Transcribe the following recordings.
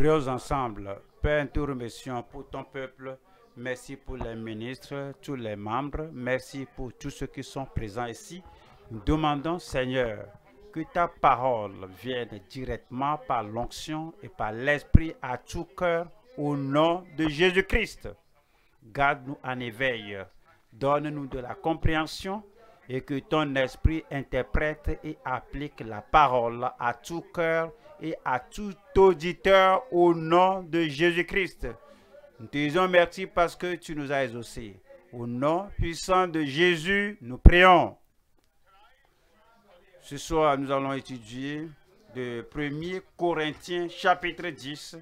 Prions ensemble. Père, nous remercions pour ton peuple. Merci pour les ministres, tous les membres. Merci pour tous ceux qui sont présents ici. Nous demandons, Seigneur, que ta parole vienne directement par l'onction et par l'esprit à tout cœur au nom de Jésus-Christ. Garde-nous en éveil. Donne-nous de la compréhension et que ton esprit interprète et applique la parole à tout cœur et à tout auditeur au nom de Jésus-Christ. Nous te disons merci parce que tu nous as exaucés. Au nom puissant de Jésus, nous prions. Ce soir, nous allons étudier de 1er Corinthiens chapitre 10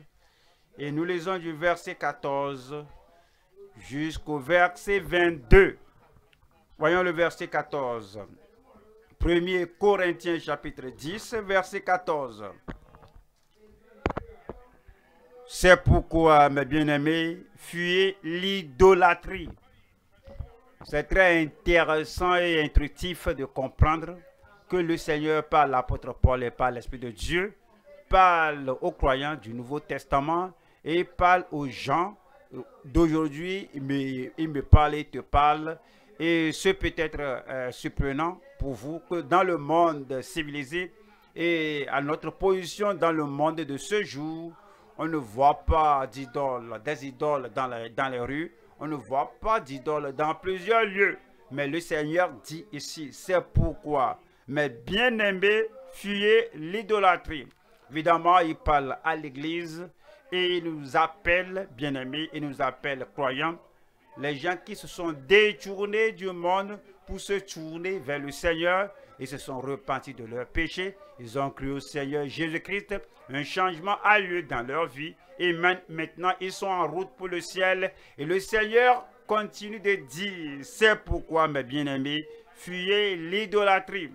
et nous lisons du verset 14 jusqu'au verset 22. Voyons le verset 14. 1er Corinthiens chapitre 10, verset 14. C'est pourquoi, mes bien-aimés, fuyez l'idolâtrie. C'est très intéressant et intuitif de comprendre que le Seigneur, par l'apôtre Paul et par l'Esprit de Dieu, parle aux croyants du Nouveau Testament et parle aux gens d'aujourd'hui. Il me, parle et te parle. Et ce peut être euh, surprenant pour vous que dans le monde civilisé et à notre position dans le monde de ce jour, on ne voit pas d'idoles, des idoles dans, dans les rues. On ne voit pas d'idoles dans plusieurs lieux. Mais le Seigneur dit ici, c'est pourquoi, mes bien-aimés, fuyez l'idolâtrie. Évidemment, il parle à l'Église et il nous appelle, bien-aimés, il nous appelle croyants, les gens qui se sont détournés du monde pour se tourner vers le Seigneur et se sont repentis de leurs péchés. Ils ont cru au Seigneur Jésus-Christ. Un changement a lieu dans leur vie et maintenant ils sont en route pour le ciel. Et le Seigneur continue de dire, c'est pourquoi mes bien-aimés, fuyez l'idolâtrie.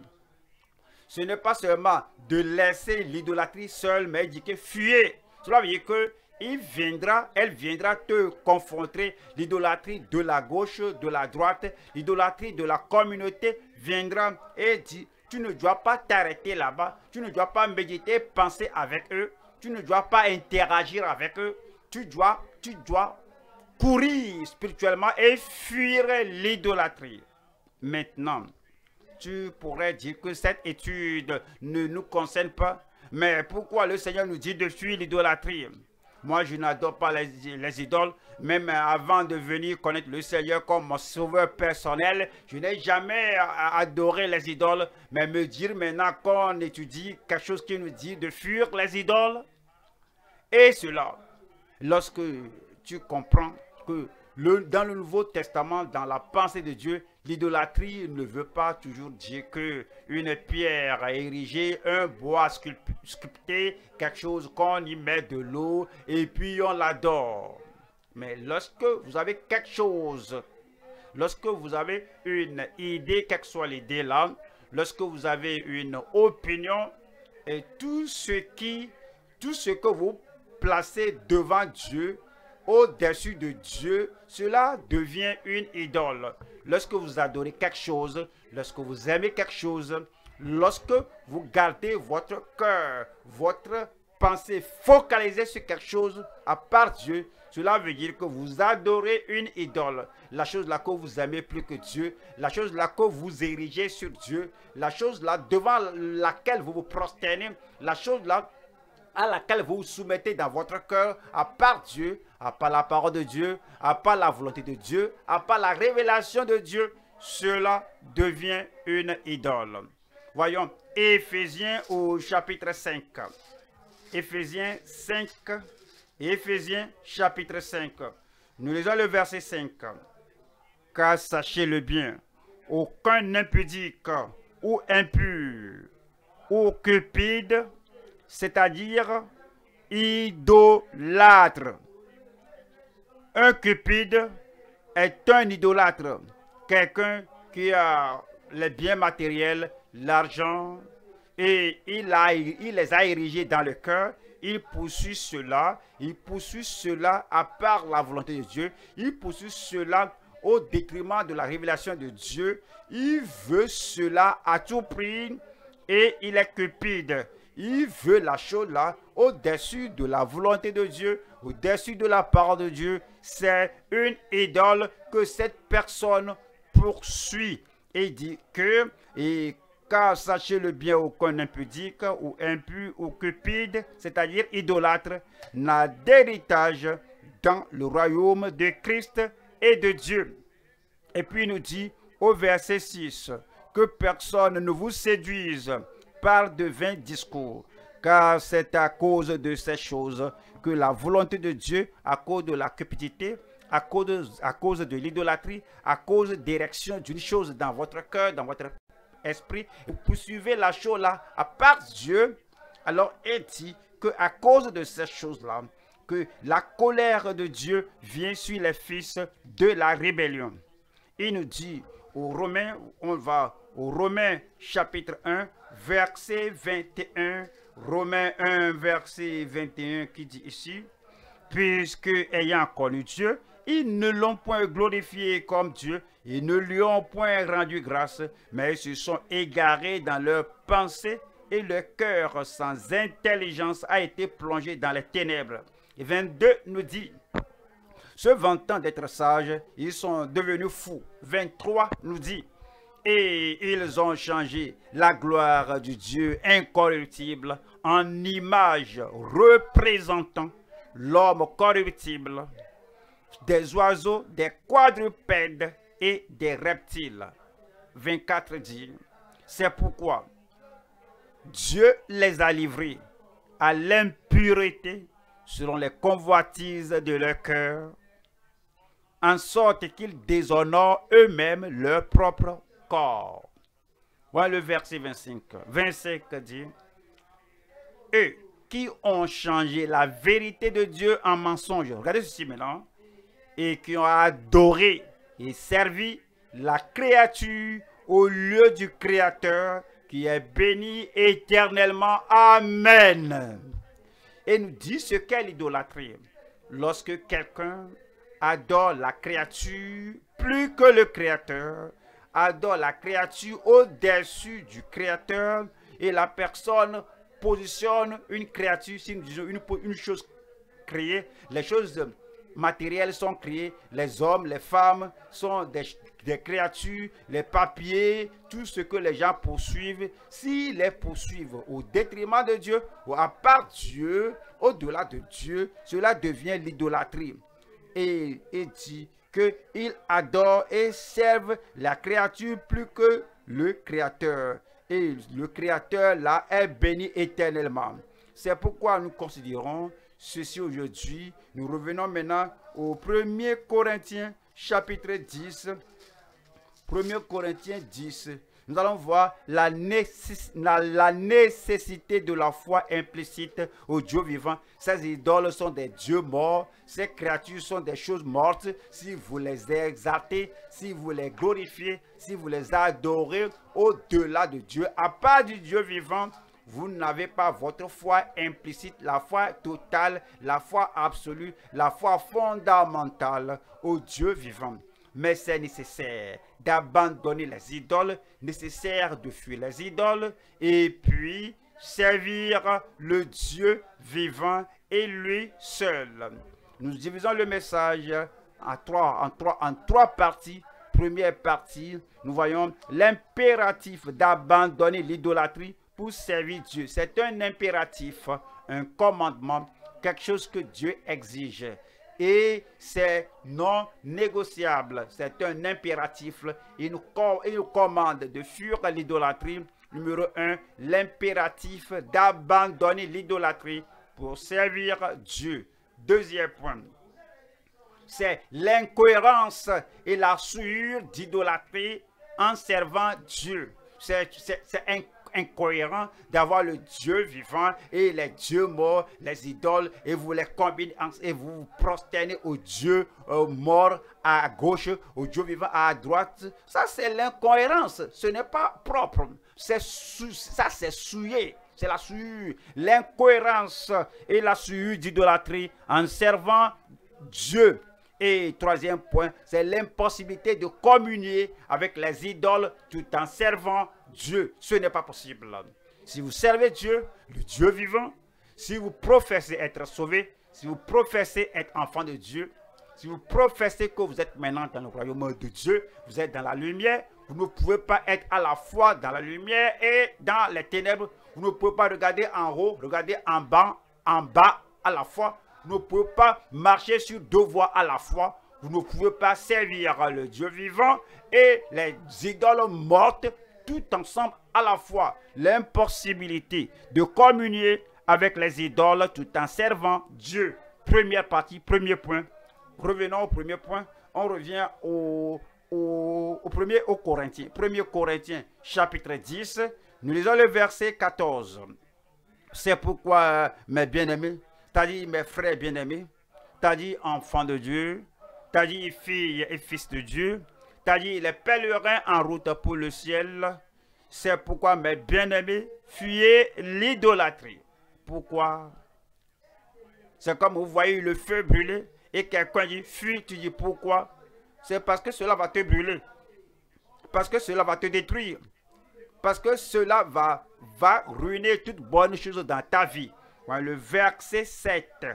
Ce n'est pas seulement de laisser l'idolâtrie seule, mais il dit fuyez. Cela veut dire que il viendra, elle viendra te confronter. L'idolâtrie de la gauche, de la droite, l'idolâtrie de la communauté viendra et dit, tu ne dois pas t'arrêter là-bas, tu ne dois pas méditer, penser avec eux, tu ne dois pas interagir avec eux, tu dois, tu dois courir spirituellement et fuir l'idolâtrie. Maintenant, tu pourrais dire que cette étude ne nous concerne pas, mais pourquoi le Seigneur nous dit de fuir l'idolâtrie? Moi, je n'adore pas les, idoles. Même avant de venir connaître le Seigneur comme mon sauveur personnel, je n'ai jamais adoré les idoles. Mais me dire maintenant qu'on étudie quelque chose qui nous dit de fuir les idoles. Et cela, lorsque tu comprends que dans le Nouveau Testament, dans la pensée de Dieu, l'idolâtrie ne veut pas toujours dire que une pierre érigée, un bois sculpté, quelque chose qu'on y met de l'eau et puis on l'adore. Mais lorsque vous avez quelque chose, lorsque vous avez une idée, quelle que soit l'idée là, lorsque vous avez une opinion et tout ce qui, tout ce que vous placez devant Dieu, au-dessus de Dieu, cela devient une idole. Lorsque vous adorez quelque chose, lorsque vous aimez quelque chose, lorsque vous gardez votre cœur, votre pensée focalisée sur quelque chose à part Dieu, cela veut dire que vous adorez une idole. La chose là que vous aimez plus que Dieu, la chose là que vous érigez sur Dieu, la chose là devant laquelle vous vous prosternez, la chose là à laquelle vous vous soumettez dans votre cœur, à part Dieu, à part la parole de Dieu, à part la volonté de Dieu, à part la révélation de Dieu, cela devient une idole. Voyons Éphésiens au chapitre 5. Éphésiens 5 Éphésiens chapitre 5. Nous lisons le verset 5. Car sachez-le bien, aucun impudique ou impur ou cupide c'est-à-dire idolâtre. Un cupide est un idolâtre, quelqu'un qui a les biens matériels, l'argent, et il, les a érigés dans le cœur. Il poursuit cela, il poursuit cela à part la volonté de Dieu, il poursuit cela au détriment de la révélation de Dieu. Il veut cela à tout prix et il est cupide il veut la chose là au-dessus de la volonté de Dieu, au-dessus de la parole de Dieu. C'est une idole que cette personne poursuit et dit que, et car sachez-le bien, aucun impudique ou impu ou cupide, c'est-à-dire idolâtre, n'a d'héritage dans le royaume de Christ et de Dieu. Et puis il nous dit au verset 6 que personne ne vous séduise par de vains discours, car c'est à cause de ces choses que la volonté de Dieu, à cause de la cupidité, à cause de, à cause de l'idolâtrie, à cause d'érection d'une chose dans votre cœur, dans votre esprit, vous poursuivez la chose là à part Dieu, alors il dit que à cause de ces choses-là, que la colère de Dieu vient sur les fils de la rébellion. Il nous dit aux Romains, on va au Romains chapitre 1, verset 21, Romains 1, verset 21 qui dit ici, puisque ayant connu Dieu, ils ne l'ont point glorifié comme Dieu, ils ne lui ont point rendu grâce, mais ils se sont égarés dans leurs pensées et leur cœur sans intelligence a été plongé dans les ténèbres. Et 22 nous dit, se vantant d'être sages, ils sont devenus fous. 23 nous dit, et ils ont changé la gloire du Dieu incorruptible en image représentant l'homme corruptible, des oiseaux, des quadrupèdes et des reptiles. 24 dit, c'est pourquoi Dieu les a livrés à l'impureté selon les convoitises de leur cœur, en sorte qu'ils déshonorent eux-mêmes leur propre corps. Voilà le verset 25. 25 dit, eux qui ont changé la vérité de Dieu en mensonge, regardez ceci maintenant, et qui ont adoré et servi la créature au lieu du Créateur qui est béni éternellement. Amen. Et nous dit ce qu'est l'idolâtrie. Lorsque quelqu'un adore la créature plus que le Créateur, adore la créature au-dessus du Créateur, et la personne positionne une créature, disons une, une chose créée, les choses matériels sont créés, les hommes, les femmes sont des, créatures, les papiers, tout ce que les gens poursuivent, s'ils les poursuivent au détriment de Dieu ou à part Dieu, au-delà de Dieu, cela devient l'idolâtrie. Et il dit qu'ils adorent et servent la créature plus que le Créateur. Et le Créateur, là, est béni éternellement. C'est pourquoi nous considérons ceci aujourd'hui. Nous revenons maintenant au 1er Corinthiens chapitre 10. 1er Corinthiens 10. Nous allons voir la, nécessité de la foi implicite au Dieu vivant. Ces idoles sont des dieux morts. Ces créatures sont des choses mortes. Si vous les exaltez, si vous les glorifiez, si vous les adorez au-delà de Dieu, à part du Dieu vivant, vous n'avez pas votre foi implicite, la foi totale, la foi absolue, la foi fondamentale au Dieu vivant. Mais c'est nécessaire d'abandonner les idoles, nécessaire de fuir les idoles et puis servir le Dieu vivant et lui seul. Nous divisons le message en trois, parties. Première partie, nous voyons l'impératif d'abandonner l'idolâtrie pour servir Dieu. C'est un impératif, un commandement, quelque chose que Dieu exige. Et c'est non négociable. C'est un impératif. Il nous, il nous commande de fuir l'idolâtrie. Numéro un, l'impératif d'abandonner l'idolâtrie pour servir Dieu. Deuxième point, c'est l'incohérence et la souillure d'idolâtrie en servant Dieu. C'est incohérent d'avoir le Dieu vivant et les dieux morts, les idoles, et vous les combinez et vous vous prosternez au Dieu euh, mort à gauche, au Dieu vivant à droite. Ça, c'est l'incohérence. Ce n'est pas propre. C'est ça, c'est souillé. C'est la souillure, l'incohérence et la souillure d'idolâtrie en servant Dieu. Et troisième point, c'est l'impossibilité de communier avec les idoles tout en servant Dieu. Ce n'est pas possible. Si vous servez Dieu, le Dieu vivant, si vous professez être sauvé, si vous professez être enfant de Dieu, si vous professez que vous êtes maintenant dans le royaume de Dieu, vous êtes dans la lumière, vous ne pouvez pas être à la fois dans la lumière et dans les ténèbres. Vous ne pouvez pas regarder en haut, regarder en bas, en bas à la fois. Vous ne pouvez pas marcher sur deux voies à la fois. Vous ne pouvez pas servir le Dieu vivant et les idoles mortes tout ensemble à la fois. L'impossibilité de communier avec les idoles tout en servant Dieu. Première partie, premier point. Revenons au premier point. On revient au, au, premier au Corinthiens. Premier Corinthiens, chapitre 10. Nous lisons le verset 14. C'est pourquoi, mes bien-aimés, t'as dit mes frères bien-aimés, t'as dit enfants de Dieu, t'as dit filles et fils de Dieu, dit les pèlerins en route pour le ciel. C'est pourquoi, mes bien-aimés, fuyez l'idolâtrie. Pourquoi? C'est comme vous voyez le feu brûler et quelqu'un dit fuis, tu dis pourquoi? C'est parce que cela va te brûler. Parce que cela va te détruire. Parce que cela va, va ruiner toute bonne chose dans ta vie. Le verset 7.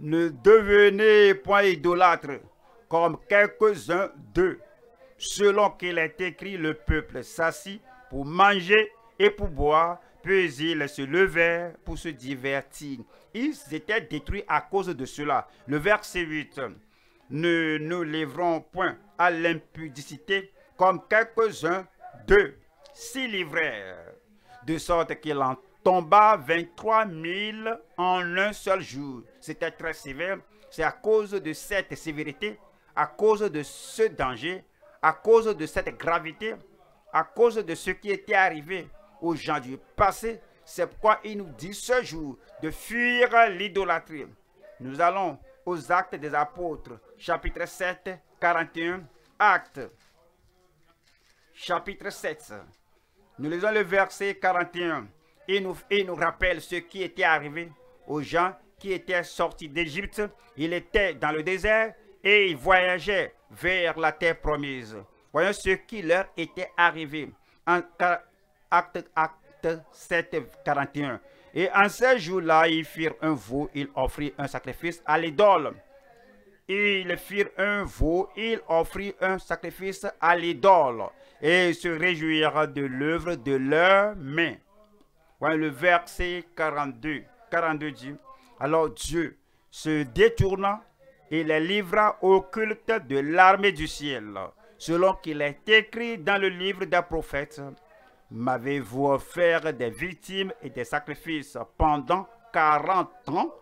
Ne devenez point idolâtres comme quelques-uns d'eux. Selon qu'il est écrit, le peuple s'assit pour manger et pour boire, puis ils se levèrent pour se divertir. Ils étaient détruits à cause de cela. Le verset 8. Ne nous livrons point à l'impudicité comme quelques-uns d'eux s'y livrèrent, de sorte qu'il en tomba 23 000 en un seul jour. C'était très sévère. C'est à cause de cette sévérité, à cause de ce danger, à cause de cette gravité, à cause de ce qui était arrivé aux gens du passé. C'est pourquoi il nous dit ce jour de fuir l'idolâtrie. Nous allons aux actes des apôtres, chapitre 7, 41. Actes, chapitre 7. Nous lisons le verset 41. Il nous, il nous rappelle ce qui était arrivé aux gens qui étaient sortis d'Égypte. Il était dans le désert et il voyageait vers la terre promise. Voyons ce qui leur était arrivé. En acte, acte 7, 41. Et en ce jour-là, ils firent un veau, ils offrirent un sacrifice à l'idole. Ils firent un veau, ils offrirent un sacrifice à l'idole et se réjouirent de l'œuvre de leurs mains. Voilà le verset 42. 42 dit, alors Dieu se détourna et les livra au culte de l'armée du ciel, selon qu'il est écrit dans le livre des prophètes. M'avez-vous offert des victimes et des sacrifices pendant 40 ans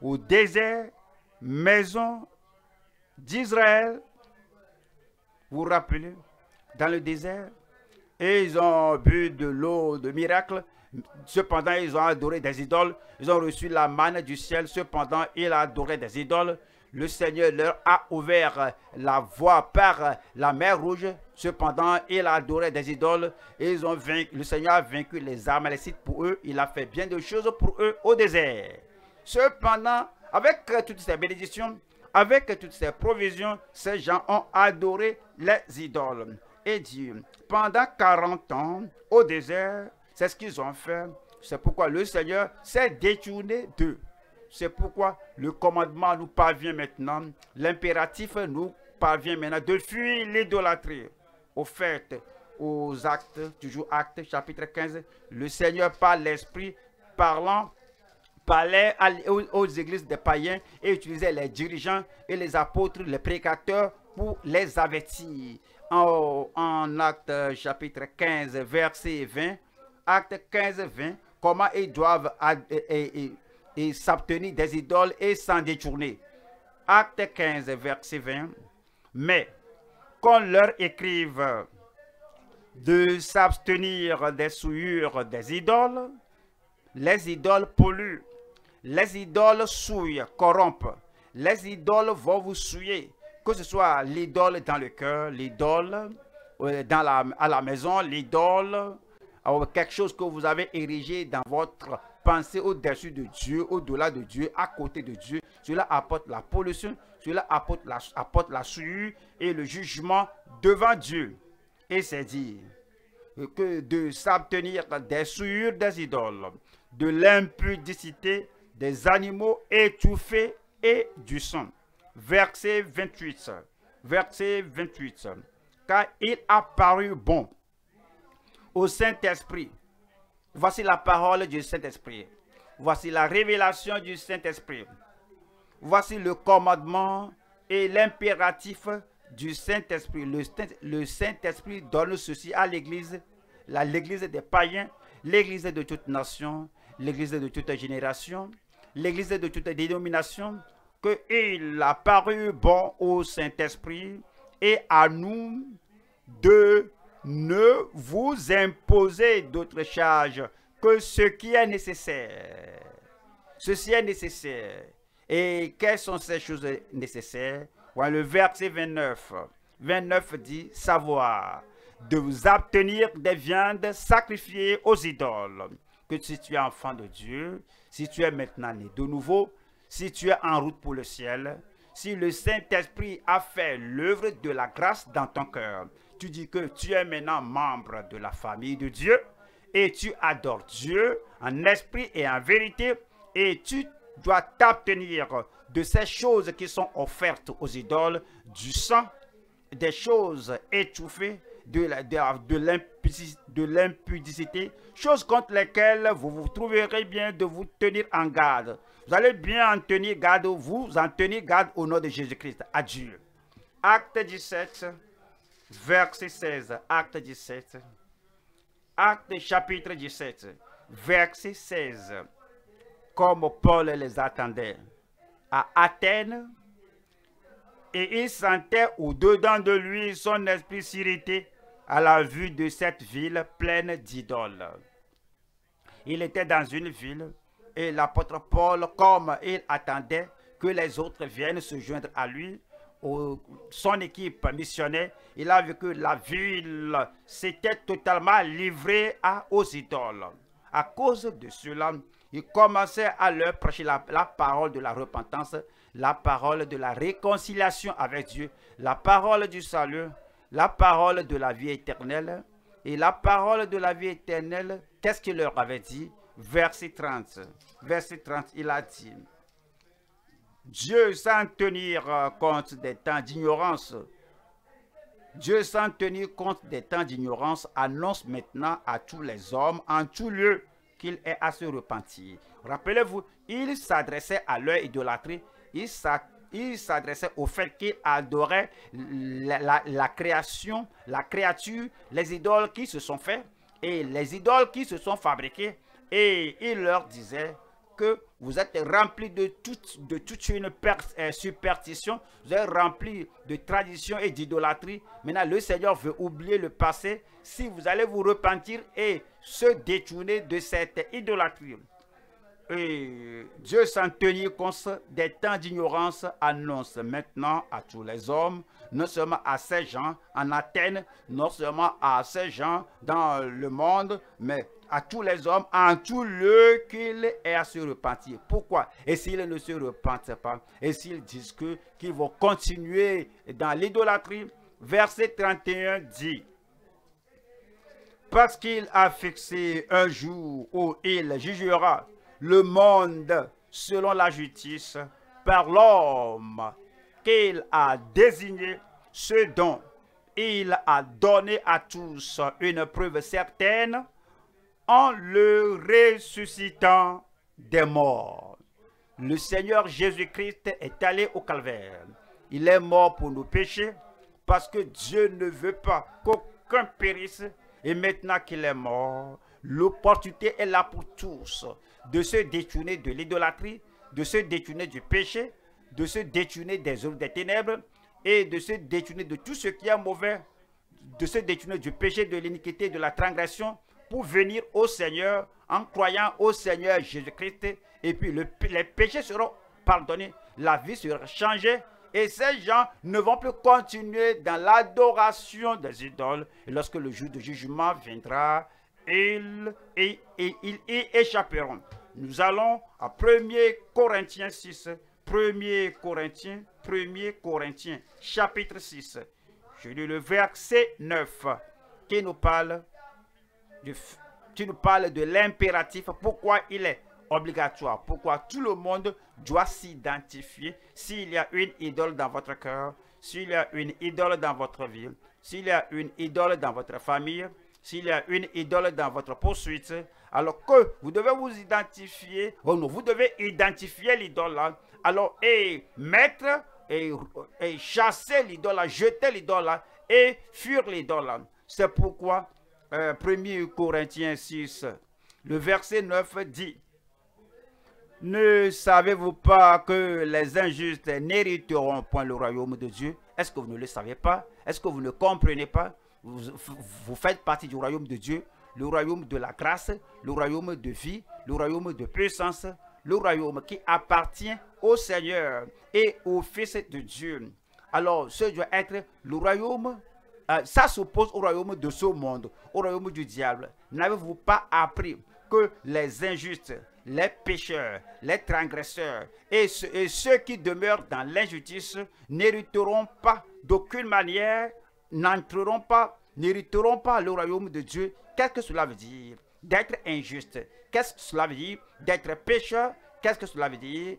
au désert, maison d'Israël? Vous vous rappelez? Dans le désert? Et ils ont bu de l'eau de miracle. Cependant, ils ont adoré des idoles. Ils ont reçu la manne du ciel. Cependant, ils adoraient des idoles le Seigneur leur a ouvert la voie par la mer rouge. Cependant, ils adoraient des idoles et ils ont le Seigneur a vaincu les Amalécites pour eux. Il a fait bien de choses pour eux au désert. Cependant, avec toutes ces bénédictions, avec toutes ces provisions, ces gens ont adoré les idoles. Et Dieu, pendant 40 ans au désert, c'est ce qu'ils ont fait. C'est pourquoi le Seigneur s'est détourné d'eux. C'est pourquoi le commandement nous parvient maintenant, l'impératif nous parvient maintenant de fuir l'idolâtrie. Fait, aux actes, toujours actes, chapitre 15, le Seigneur par l'Esprit parlant parlait aux, églises des païens et utilisait les dirigeants et les apôtres, les prédicateurs pour les avertir. En, acte chapitre 15, verset 20, acte 15, 20, comment ils doivent s'abstenir des idoles et s'en détourner. Acte 15, verset 20. Mais qu'on leur écrive de s'abstenir des souillures des idoles, les idoles polluent, les idoles souillent, corrompent, les idoles vont vous souiller, que ce soit l'idole dans le cœur, l'idole euh, dans la, à la maison, l'idole, quelque chose que vous avez érigé dans votre penser au-dessus de Dieu, au-delà de Dieu, à côté de Dieu. Cela apporte la pollution, cela apporte la, apporte la souillure et le jugement devant Dieu. Et c'est dire, que de s'abstenir des souillures des idoles, de l'impudicité des animaux étouffés et du sang. Verset 28. Verset 28. Car il a paru bon au Saint-Esprit. Voici la parole du Saint-Esprit. Voici la révélation du Saint-Esprit. Voici le commandement et l'impératif du Saint-Esprit. Le, Saint-Esprit donne ceci à l'Église, l'Église des païens, l'Église de toute nation, l'Église de toute génération, l'Église de toute dénomination, qu'il a paru bon au Saint-Esprit et à nous de ne vous imposer d'autres charges que ce qui est nécessaire. Ceci est nécessaire. Et quelles sont ces choses nécessaires? Le verset 29. 29 dit savoir de vous abstenir des viandes sacrifiées aux idoles. Que si tu es enfant de Dieu, si tu es maintenant né de nouveau, si tu es en route pour le ciel, si le Saint-Esprit a fait l'œuvre de la grâce dans ton cœur, tu dis que tu es maintenant membre de la famille de Dieu et tu adores Dieu en esprit et en vérité et tu dois t'abstenir de ces choses qui sont offertes aux idoles, du sang, des choses étouffées, de, l'impudicité, choses contre lesquelles vous vous trouverez bien de vous tenir en garde. Vous allez bien en tenir garde, vous en tenir garde au nom de Jésus-Christ. Adieu. Acte 17, verset 16. Acte 17. Acte chapitre 17, verset 16 comme Paul les attendait à Athènes, et il sentait au-dedans de lui son esprit s'irriter à la vue de cette ville pleine d'idoles. Il était dans une ville et l'apôtre Paul, comme il attendait que les autres viennent se joindre à lui, son équipe missionnaire, il a vu que la ville s'était totalement livrée à, aux idoles. À cause de cela, il commençait à leur prêcher la, parole de la repentance, la parole de la réconciliation avec Dieu, la parole du salut, la parole de la vie éternelle. Et la parole de la vie éternelle, qu'est-ce qu'il leur avait dit? Verset 30. Verset 30, il a dit, Dieu sans tenir compte des temps d'ignorance, Dieu sans tenir compte des temps d'ignorance annonce maintenant à tous les hommes en tout lieu qu'il est à se repentir. Rappelez-vous, il s'adressait à leur idolâtrie, il s'adressait au fait qu'il adorait la, création, la créature, les idoles qui se sont faites et les idoles qui se sont fabriquées. Et il leur disait que vous êtes remplis de toute, de toute une euh, superstition, vous êtes remplis de traditions et d'idolâtrie. Maintenant, le Seigneur veut oublier le passé si vous allez vous repentir et se détourner de cette idolâtrie. Et Dieu, sans tenir compte des temps d'ignorance, annonce maintenant à tous les hommes, non seulement à ces gens en Athènes, non seulement à ces gens dans le monde, mais à tous les hommes en tout lieu qu'il est à se repentir. Pourquoi? Et s'ils ne se repentent pas, et s'ils disent que qu'ils vont continuer dans l'idolâtrie, verset 31 dit, parce qu'il a fixé un jour où il jugera le monde selon la justice par l'homme qu'il a désigné, ce dont il a donné à tous une preuve certaine en le ressuscitant des morts. Le Seigneur Jésus-Christ est allé au calvaire. Il est mort pour nos péchés parce que Dieu ne veut pas qu'aucun périsse. Et maintenant qu'il est mort, l'opportunité est là pour tous de se détourner de l'idolâtrie, de se détourner du péché, de se détourner des œuvres des ténèbres et de se détourner de tout ce qui est mauvais, de se détourner du péché, de l'iniquité, de la transgression pour venir au Seigneur en croyant au Seigneur Jésus-Christ. Et puis les péchés seront pardonnés, la vie sera changée. Et ces gens ne vont plus continuer dans l'adoration des idoles. Et lorsque le jour de jugement viendra, ils, ils y échapperont. Nous allons à 1 Corinthiens 6. 1 Corinthiens, 1 Corinthiens, chapitre 6. Je lis le verset 9 qui nous parle tu nous parles de l'impératif, pourquoi il est obligatoire, pourquoi tout le monde doit s'identifier s'il y a une idole dans votre cœur, s'il y a une idole dans votre ville, s'il y a une idole dans votre famille, s'il y a une idole dans votre poursuite, alors que vous devez vous identifier, oh vous devez identifier l'idole alors et mettre et, chasser l'idole, jeter l'idole et fuir l'idole. C'est pourquoi 1 euh, Corinthiens 6, le verset 9 dit, ne savez-vous pas que les injustes n'hériteront point le royaume de Dieu? Est-ce que vous ne le savez pas? Est-ce que vous ne comprenez pas? Vous, faites partie du royaume de Dieu, le royaume de la grâce, le royaume de vie, le royaume de puissance, le royaume qui appartient au Seigneur et au Fils de Dieu. Alors, ce doit être le royaume, euh, ça s'oppose au royaume de ce monde, au royaume du diable. N'avez-vous pas appris que les injustes, les pécheurs, les transgresseurs et, ceux qui demeurent dans l'injustice n'hériteront pas d'aucune manière, n'entreront pas, n'hériteront pas le royaume de Dieu? Qu'est-ce que cela veut dire? D'être injuste. Qu'est-ce que cela veut dire? D'être pécheur. Qu'est-ce que cela veut dire?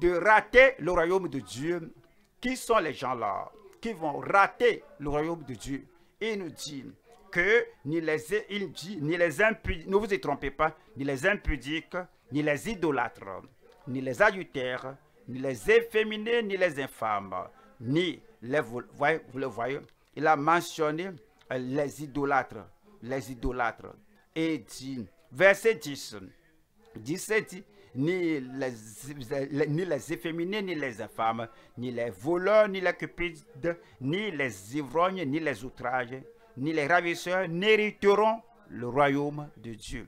De rater le royaume de Dieu. Qui sont les gens-là? Qui vont rater le royaume de Dieu. Il nous dit que ni les, il dit, ni les impudiques, ne vous y trompez pas, ni les impudiques, ni les idolâtres, ni les adultères, ni les efféminés, ni les infâmes, ni les, vous, voyez, vous le voyez, il a mentionné euh, les idolâtres, les idolâtres, et dit, verset 10, 17 dit, ni les, ni les efféminés, ni les infâmes, ni les voleurs, ni les cupides, ni les ivrognes, ni les outrages, ni les ravisseurs n'hériteront le royaume de Dieu.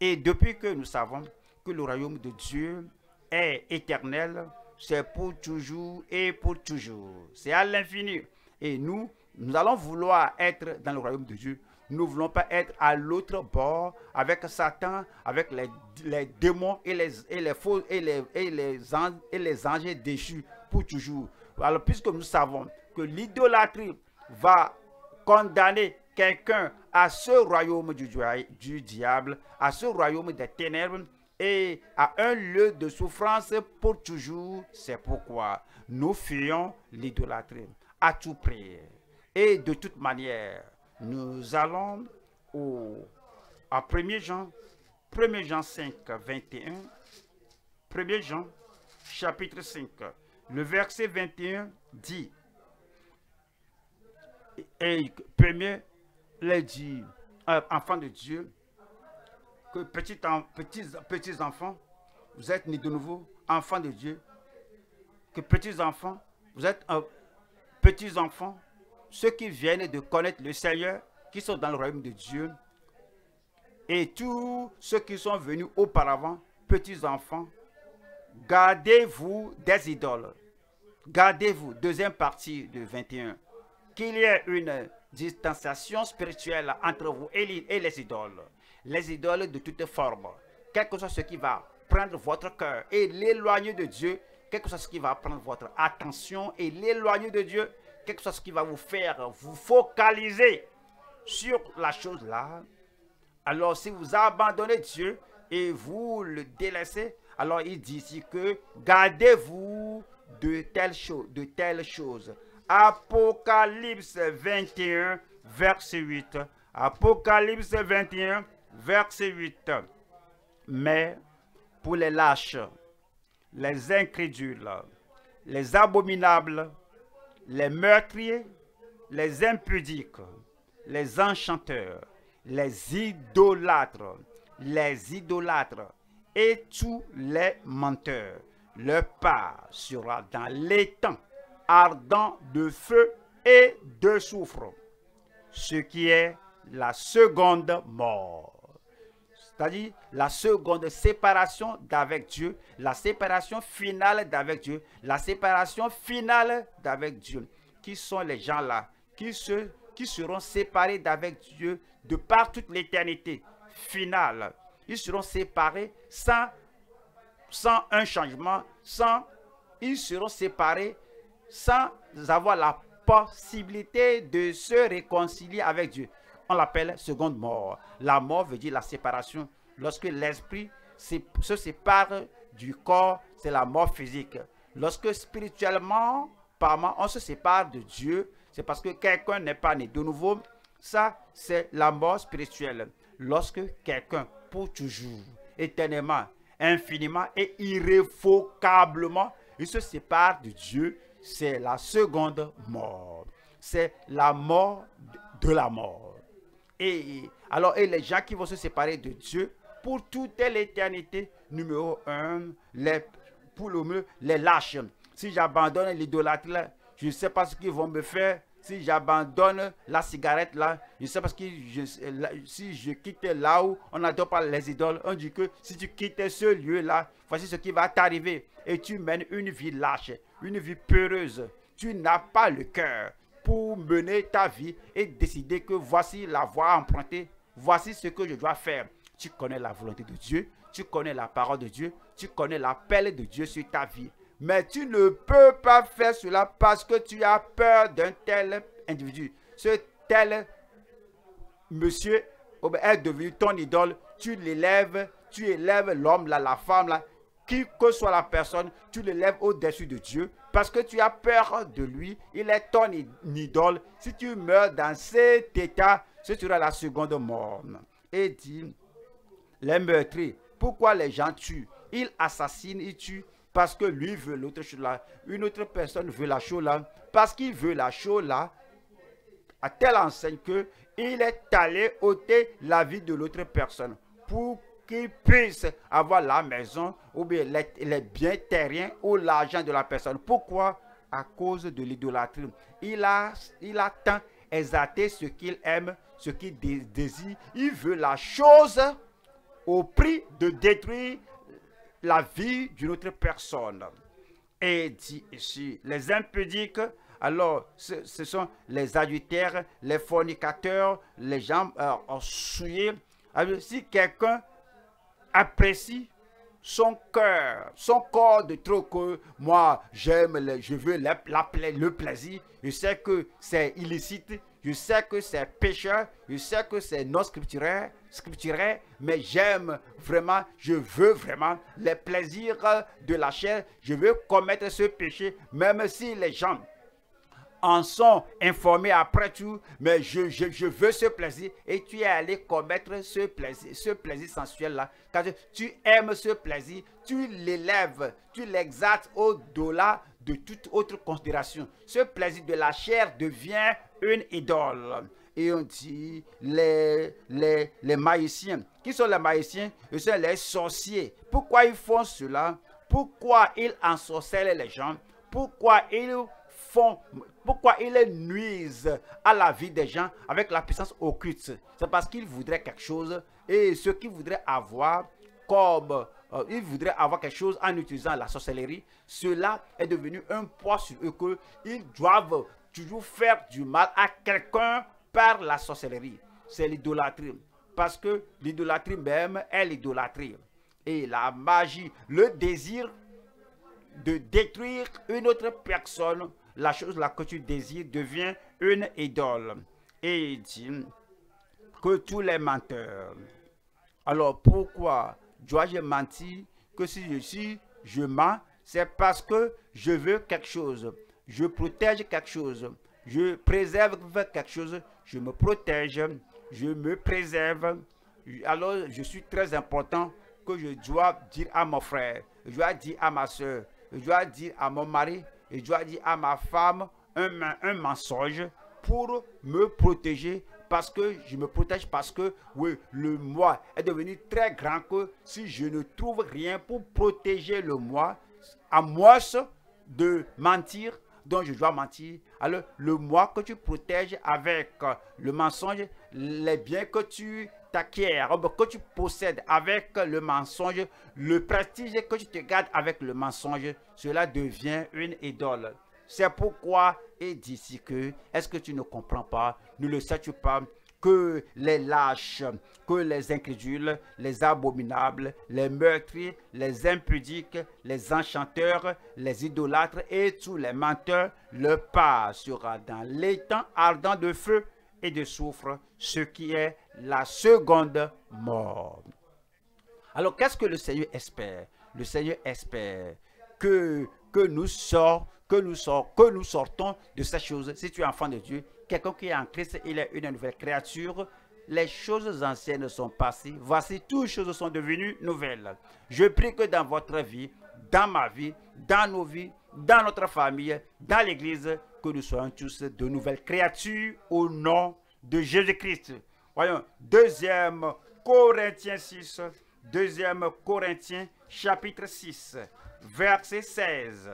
Et depuis que nous savons que le royaume de Dieu est éternel, c'est pour toujours et pour toujours. C'est à l'infini. Et nous, nous allons vouloir être dans le royaume de Dieu. Nous ne voulons pas être à l'autre bord avec Satan, avec les, démons et les, et les anges déchus pour toujours. Alors, puisque nous savons que l'idolâtrie va condamner quelqu'un à ce royaume du, du diable, à ce royaume des ténèbres et à un lieu de souffrance pour toujours. C'est pourquoi nous fuyons l'idolâtrie à tout prix. Et de toute manière, nous allons au, à 1 Jean, 1 Jean 5, 21, 1 Jean, chapitre 5, le verset 21 dit, et premier, les dit, euh, enfants de Dieu, que petits, petits, petits enfants, vous êtes nés de nouveau, enfants de Dieu, que petits enfants, vous êtes euh, petits enfants, ceux qui viennent de connaître le Seigneur, qui sont dans le royaume de Dieu, et tous ceux qui sont venus auparavant, petits enfants, gardez-vous des idoles. Gardez-vous, deuxième partie de 21 qu'il y ait une distanciation spirituelle entre vous et les idoles. Les idoles de toutes formes. Quel que soit ce qui va prendre votre cœur et l'éloigner de Dieu, quel que soit ce qui va prendre votre attention et l'éloigner de Dieu, quel que soit ce qui va vous faire vous focaliser sur la chose là, alors si vous abandonnez Dieu et vous le délaissez, alors il dit ici que gardez-vous de telles choses. Apocalypse 21, verset 8. Apocalypse 21, verset 8. Mais pour les lâches, les incrédules, les abominables, les meurtriers, les impudiques, les enchanteurs, les idolâtres, les idolâtres et tous les menteurs, leur part sera dans les temps ardent de feu et de soufre, ce qui est la seconde mort. C'est-à-dire la seconde séparation d'avec Dieu, la séparation finale d'avec Dieu, la séparation finale d'avec Dieu. Qui sont les gens-là qui, se, qui seront séparés d'avec Dieu de par toute l'éternité finale? Ils seront séparés sans, sans un changement, sans... Ils seront séparés sans avoir la possibilité de se réconcilier avec Dieu. On l'appelle seconde mort. La mort veut dire la séparation. Lorsque l'esprit se sépare du corps, c'est la mort physique. Lorsque spirituellement, parlant, on se sépare de Dieu, c'est parce que quelqu'un n'est pas né de nouveau. Ça, c'est la mort spirituelle. Lorsque quelqu'un, pour toujours, éternellement, infiniment et irrévocablement, il se sépare de Dieu, c'est la seconde mort. C'est la mort de la mort. Et alors, et les gens qui vont se séparer de Dieu pour toute l'éternité, numéro un, les, pour le mieux, les lâches. Si j'abandonne l'idolâtrie, je ne sais pas ce qu'ils vont me faire. Si j'abandonne la cigarette là, je ne sais pas ce que si je quitte là où on n'adore pas les idoles, on dit que si tu quittes ce lieu là, voici ce qui va t'arriver. Et tu mènes une vie lâche, une vie peureuse. Tu n'as pas le cœur pour mener ta vie et décider que voici la voie empruntée, voici ce que je dois faire. Tu connais la volonté de Dieu, tu connais la parole de Dieu, tu connais l'appel de Dieu sur ta vie. Mais tu ne peux pas faire cela parce que tu as peur d'un tel individu. Ce tel monsieur est devenu ton idole. Tu l'élèves, tu élèves l'homme, la femme, là, qui que soit la personne, tu l'élèves au-dessus de Dieu parce que tu as peur de lui. Il est ton idole. Si tu meurs dans cet état, ce sera la seconde mort. Et dit, les meurtriers, pourquoi les gens tuent? Ils assassinent, ils tuent parce que lui veut l'autre chose là. Une autre personne veut la chose là. Parce qu'il veut la chose là, à telle enseigne que il est allé ôter la vie de l'autre personne pour qu'il puisse avoir la maison ou bien les, biens terriens ou l'argent de la personne. Pourquoi? À cause de l'idolâtrie. Il a, il a tant ce qu'il aime, ce qu'il désire. Il veut la chose au prix de détruire la vie d'une autre personne. Et dit ici, les impudiques, alors ce, sont les adultères, les fornicateurs, les gens euh, souillés. si quelqu'un apprécie son cœur, son corps de trop que moi j'aime, je veux le plaisir, je sais que c'est illicite, je sais que c'est pécheur, je sais que c'est non scripturaire, scripturaire, mais j'aime vraiment, je veux vraiment les plaisirs de la chair. Je veux commettre ce péché, même si les gens en sont informés après tout, mais je, veux ce plaisir et tu es allé commettre ce plaisir, ce plaisir sensuel-là. Tu aimes ce plaisir, tu l'élèves, tu l'exaltes au-delà de toute autre considération. Ce plaisir de la chair devient une idole. Et on dit les, les, les maïciens. Qui sont les maïciens Ce sont les sorciers. Pourquoi ils font cela? Pourquoi ils ensorcellent les gens? Pourquoi ils pourquoi ils nuisent à la vie des gens avec la puissance occulte C'est parce qu'ils voudraient quelque chose et ce qu'ils voudraient avoir comme euh, ils voudraient avoir quelque chose en utilisant la sorcellerie, cela est devenu un poids sur eux qu'ils doivent toujours faire du mal à quelqu'un par la sorcellerie. C'est l'idolâtrie. Parce que l'idolâtrie même est l'idolâtrie. Et la magie, le désir de détruire une autre personne, la chose que tu désires devient une idole. Et il dit que tous les menteurs. Alors pourquoi dois-je mentir que si je suis, je mens, c'est parce que je veux quelque chose je protège quelque chose, je préserve quelque chose, je me protège, je me préserve. Alors, je suis très important que je dois dire à mon frère, je dois dire à ma soeur, je dois dire à mon mari, je dois dire à ma femme un, un mensonge pour me protéger parce que je me protège parce que oui, le moi est devenu très grand que si je ne trouve rien pour protéger le moi, à moi de mentir, dont je dois mentir. Alors, le moi que tu protèges avec le mensonge, les biens que tu t'acquiers, que tu possèdes avec le mensonge, le prestige que tu te gardes avec le mensonge, cela devient une idole. C'est pourquoi il dit ici que, est-ce que tu ne comprends pas, ne le sais-tu pas, que les lâches, que les incrédules, les abominables, les meurtriers, les impudiques, les enchanteurs, les idolâtres et tous les menteurs, le pas sera dans l'étang ardent de feu et de soufre, ce qui est la seconde mort. Alors, qu'est-ce que le Seigneur espère? Le Seigneur espère que, que nous sortons que nous, sort, que nous sortons de ces choses. Si tu es enfant de Dieu, quelqu'un qui est en Christ, il est une nouvelle créature. Les choses anciennes sont passées. Voici, toutes choses sont devenues nouvelles. Je prie que dans votre vie, dans ma vie, dans nos vies, dans notre famille, dans l'Église, que nous soyons tous de nouvelles créatures au nom de Jésus-Christ. Voyons, deuxième Corinthiens 6, deuxième Corinthiens chapitre 6, verset 16.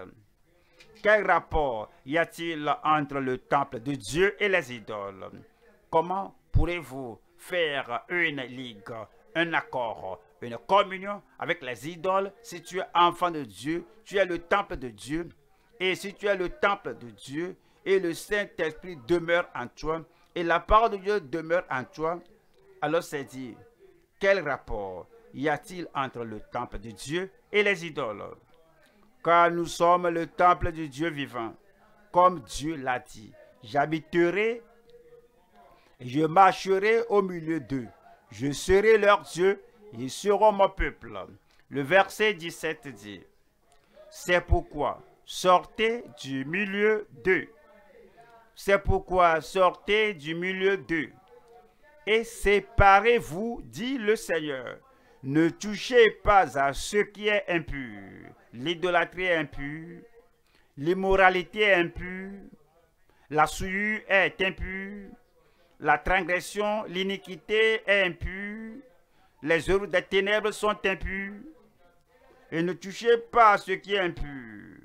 Quel rapport y a-t-il entre le temple de Dieu et les idoles? Comment pourrez-vous faire une ligue, un accord, une communion avec les idoles si tu es enfant de Dieu, tu es le temple de Dieu? Et si tu es le temple de Dieu et le Saint-Esprit demeure en toi et la parole de Dieu demeure en toi, alors c'est dit, quel rapport y a-t-il entre le temple de Dieu et les idoles? Car nous sommes le temple de Dieu vivant, comme Dieu l'a dit. J'habiterai je marcherai au milieu d'eux. Je serai leur Dieu, ils seront mon peuple. Le verset 17 dit, C'est pourquoi sortez du milieu d'eux. C'est pourquoi sortez du milieu d'eux. Et séparez-vous, dit le Seigneur. Ne touchez pas à ce qui est impur. L'idolâtrie est impure. L'immoralité est impure. La souillure est impure. La transgression, l'iniquité est impure. Les œuvres des ténèbres sont impures. Et ne touchez pas à ce qui est impur.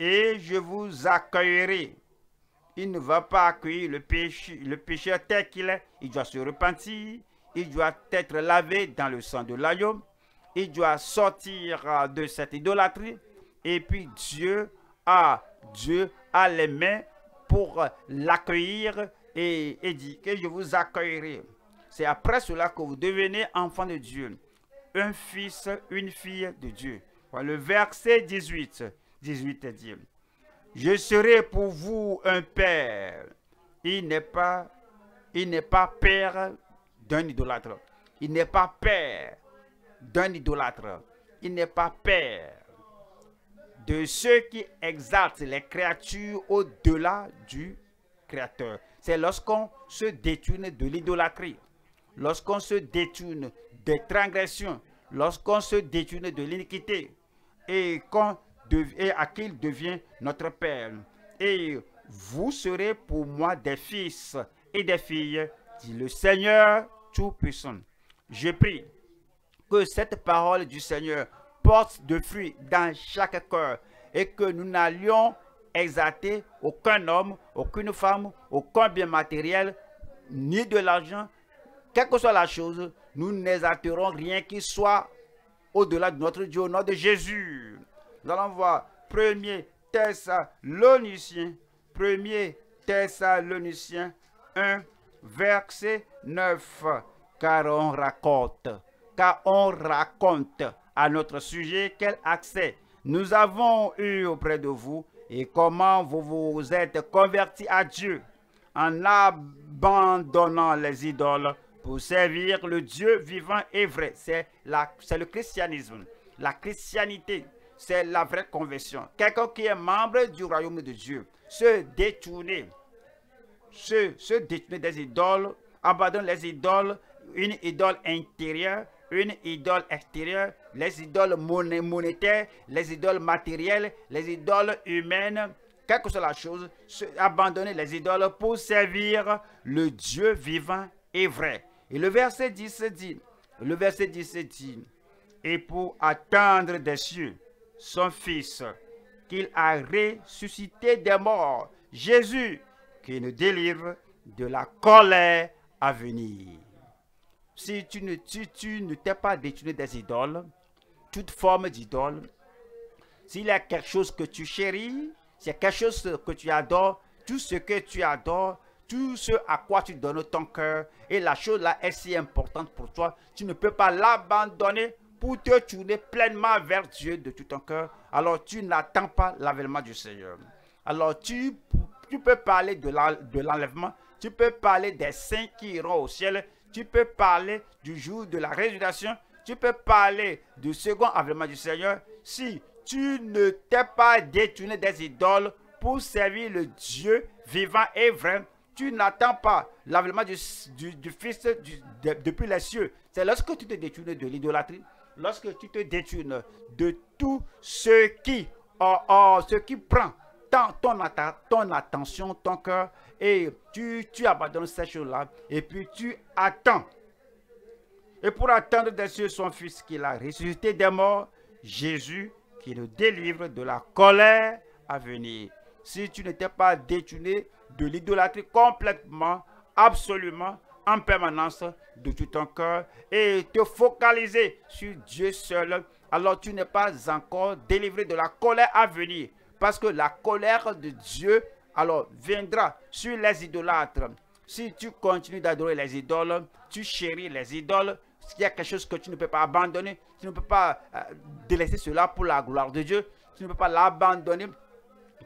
Et je vous accueillerai. Il ne va pas accueillir le, péché, le pécheur tel qu'il est. Il doit se repentir. Il doit être lavé dans le sang de l'agneau. Il doit sortir de cette idolâtrie. Et puis Dieu a, Dieu a les mains pour l'accueillir et, dit que je vous accueillerai. C'est après cela que vous devenez enfant de Dieu, un fils, une fille de Dieu. Le verset 18, 18 dit, je serai pour vous un père. Il n'est pas, père d'un idolâtre. Il n'est pas père d'un idolâtre. Il n'est pas père de ceux qui exaltent les créatures au-delà du Créateur c'est lorsqu'on se détourne de l'idolâtrie, lorsqu'on se détourne des transgressions, lorsqu'on se détourne de l'iniquité et, et à qui il devient notre Père. Et vous serez pour moi des fils et des filles, dit le Seigneur Tout-Puissant. Je prie que cette parole du Seigneur porte de fruits dans chaque cœur et que nous n'allions exalter aucun homme, aucune femme, aucun bien matériel, ni de l'argent. Quelle que soit la chose, nous n'exalterons rien qui soit au-delà de notre Dieu, au nom de Jésus. Nous allons voir 1er Thessaloniciens, 1er Thessaloniciens 1, verset 9. Car on raconte, car on raconte à notre sujet quel accès nous avons eu auprès de vous et comment vous vous êtes convertis à Dieu en abandonnant les idoles pour servir le Dieu vivant et vrai. C'est le christianisme. La christianité, c'est la vraie conversion. Quelqu'un qui est membre du royaume de Dieu se détourner, se, se détourner des idoles, abandonner les idoles, une idole intérieure, une idole extérieure, les idoles monétaires, les idoles matérielles, les idoles humaines, quelle que soit la chose, abandonner les idoles pour servir le Dieu vivant et vrai. Et le verset 10 dit, le verset 10 dit, et pour attendre des cieux son Fils, qu'il a ressuscité des morts, Jésus, qui nous délivre de la colère à venir. Si tu ne tu, ne t'es pas détourné des idoles, toute forme d'idole, s'il y a quelque chose que tu chéris, c'est quelque chose que tu adores, tout ce que tu adores, tout ce à quoi tu donnes ton cœur, et la chose là est si importante pour toi, tu ne peux pas l'abandonner pour te tourner pleinement vers Dieu de tout ton cœur. Alors tu n'attends pas l'avènement du Seigneur. Alors tu, tu peux parler de l'enlèvement Tu peux parler des saints qui iront au ciel. Tu peux parler du jour de la résurrection. Tu peux parler du second avènement du Seigneur. Si tu ne t'es pas détourné des idoles pour servir le Dieu vivant et vrai, tu n'attends pas l'avènement du, du, Fils depuis les cieux. C'est lorsque tu te détournes de l'idolâtrie, lorsque tu te détournes de tout ce qui, oh, oh, ce qui prend ton, attention, ton cœur, et tu, tu abandonnes ces choses-là, et puis tu attends. Et pour attendre des cieux son Fils qu'il a ressuscité des morts, Jésus qui le délivre de la colère à venir. Si tu n'étais pas détourné de l'idolâtrie complètement, absolument, en permanence de tout ton cœur et te focaliser sur Dieu seul, alors tu n'es pas encore délivré de la colère à venir. Parce que la colère de Dieu, alors, viendra sur les idolâtres. Si tu continues d'adorer les idoles, tu chéris les idoles, s'il y a quelque chose que tu ne peux pas abandonner, tu ne peux pas euh, délaisser cela pour la gloire de Dieu, tu ne peux pas l'abandonner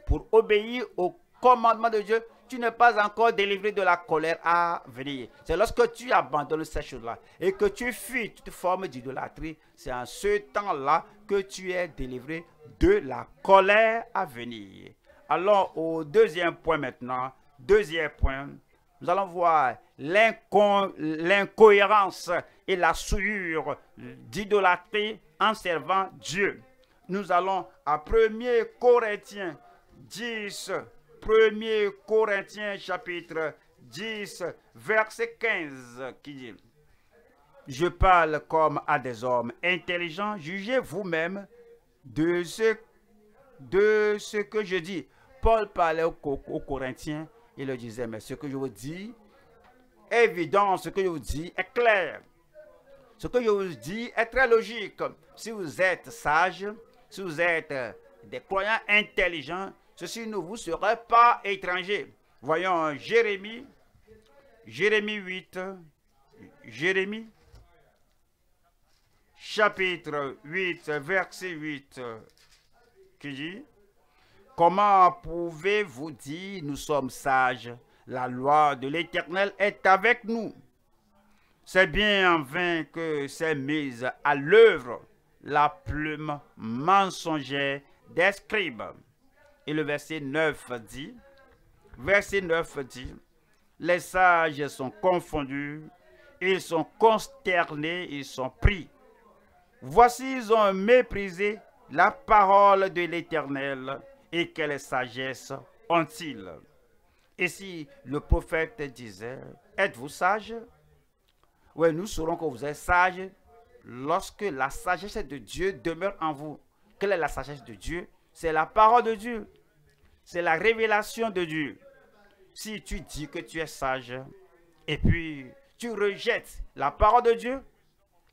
pour obéir au commandement de Dieu, tu n'es pas encore délivré de la colère à venir. C'est lorsque tu abandonnes ces choses-là et que tu fuis toute forme d'idolâtrie, c'est en ce temps-là que tu es délivré de la colère à venir. Allons au deuxième point maintenant. Deuxième point, nous allons voir l'incohérence et la souillure d'idolâtrie en servant Dieu. Nous allons à 1er Corinthiens 10, 1er Corinthiens chapitre 10, verset 15, qui dit, Je parle comme à des hommes intelligents, jugez vous-même de ce, de ce que je dis. Paul parlait aux, Corinthiens, il leur disait, mais ce que je vous dis évident, ce que je vous dis est clair. Ce que je vous dis est très logique. Si vous êtes sage, si vous êtes des croyants intelligents, ceci ne vous serait pas étranger. Voyons Jérémie, Jérémie 8, Jérémie, chapitre 8, verset 8, qui dit, Comment pouvez-vous dire, nous sommes sages, la loi de l'Éternel est avec nous? C'est bien en vain que s'est mise à l'œuvre la plume mensongère des scribes. Et le verset 9 dit, verset 9 dit, les sages sont confondus, ils sont consternés, ils sont pris. Voici, ils ont méprisé la parole de l'Éternel et quelle sagesse ont-ils? Et si le prophète disait, êtes-vous sage? Oui, nous saurons que vous êtes sage lorsque la sagesse de Dieu demeure en vous. Quelle est la sagesse de Dieu? C'est la parole de Dieu. C'est la révélation de Dieu. Si tu dis que tu es sage et puis tu rejettes la parole de Dieu,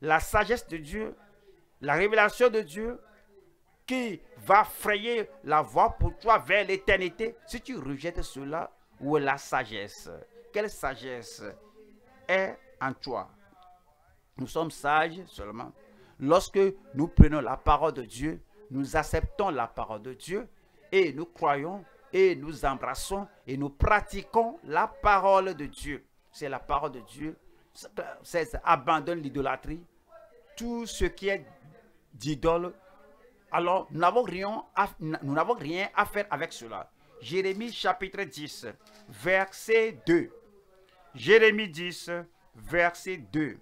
la sagesse de Dieu, la révélation de Dieu, qui va frayer la voie pour toi vers l'éternité. Si tu rejettes cela, où est la sagesse? Quelle sagesse est en toi? Nous sommes sages seulement lorsque nous prenons la parole de Dieu, nous acceptons la parole de Dieu et nous croyons et nous embrassons et nous pratiquons la parole de Dieu. C'est la parole de Dieu. C'est abandonne l'idolâtrie. Tout ce qui est d'idole alors nous n'avons rien, nous n'avons rien à faire avec cela. Jérémie chapitre 10, verset 2. Jérémie 10, verset 2.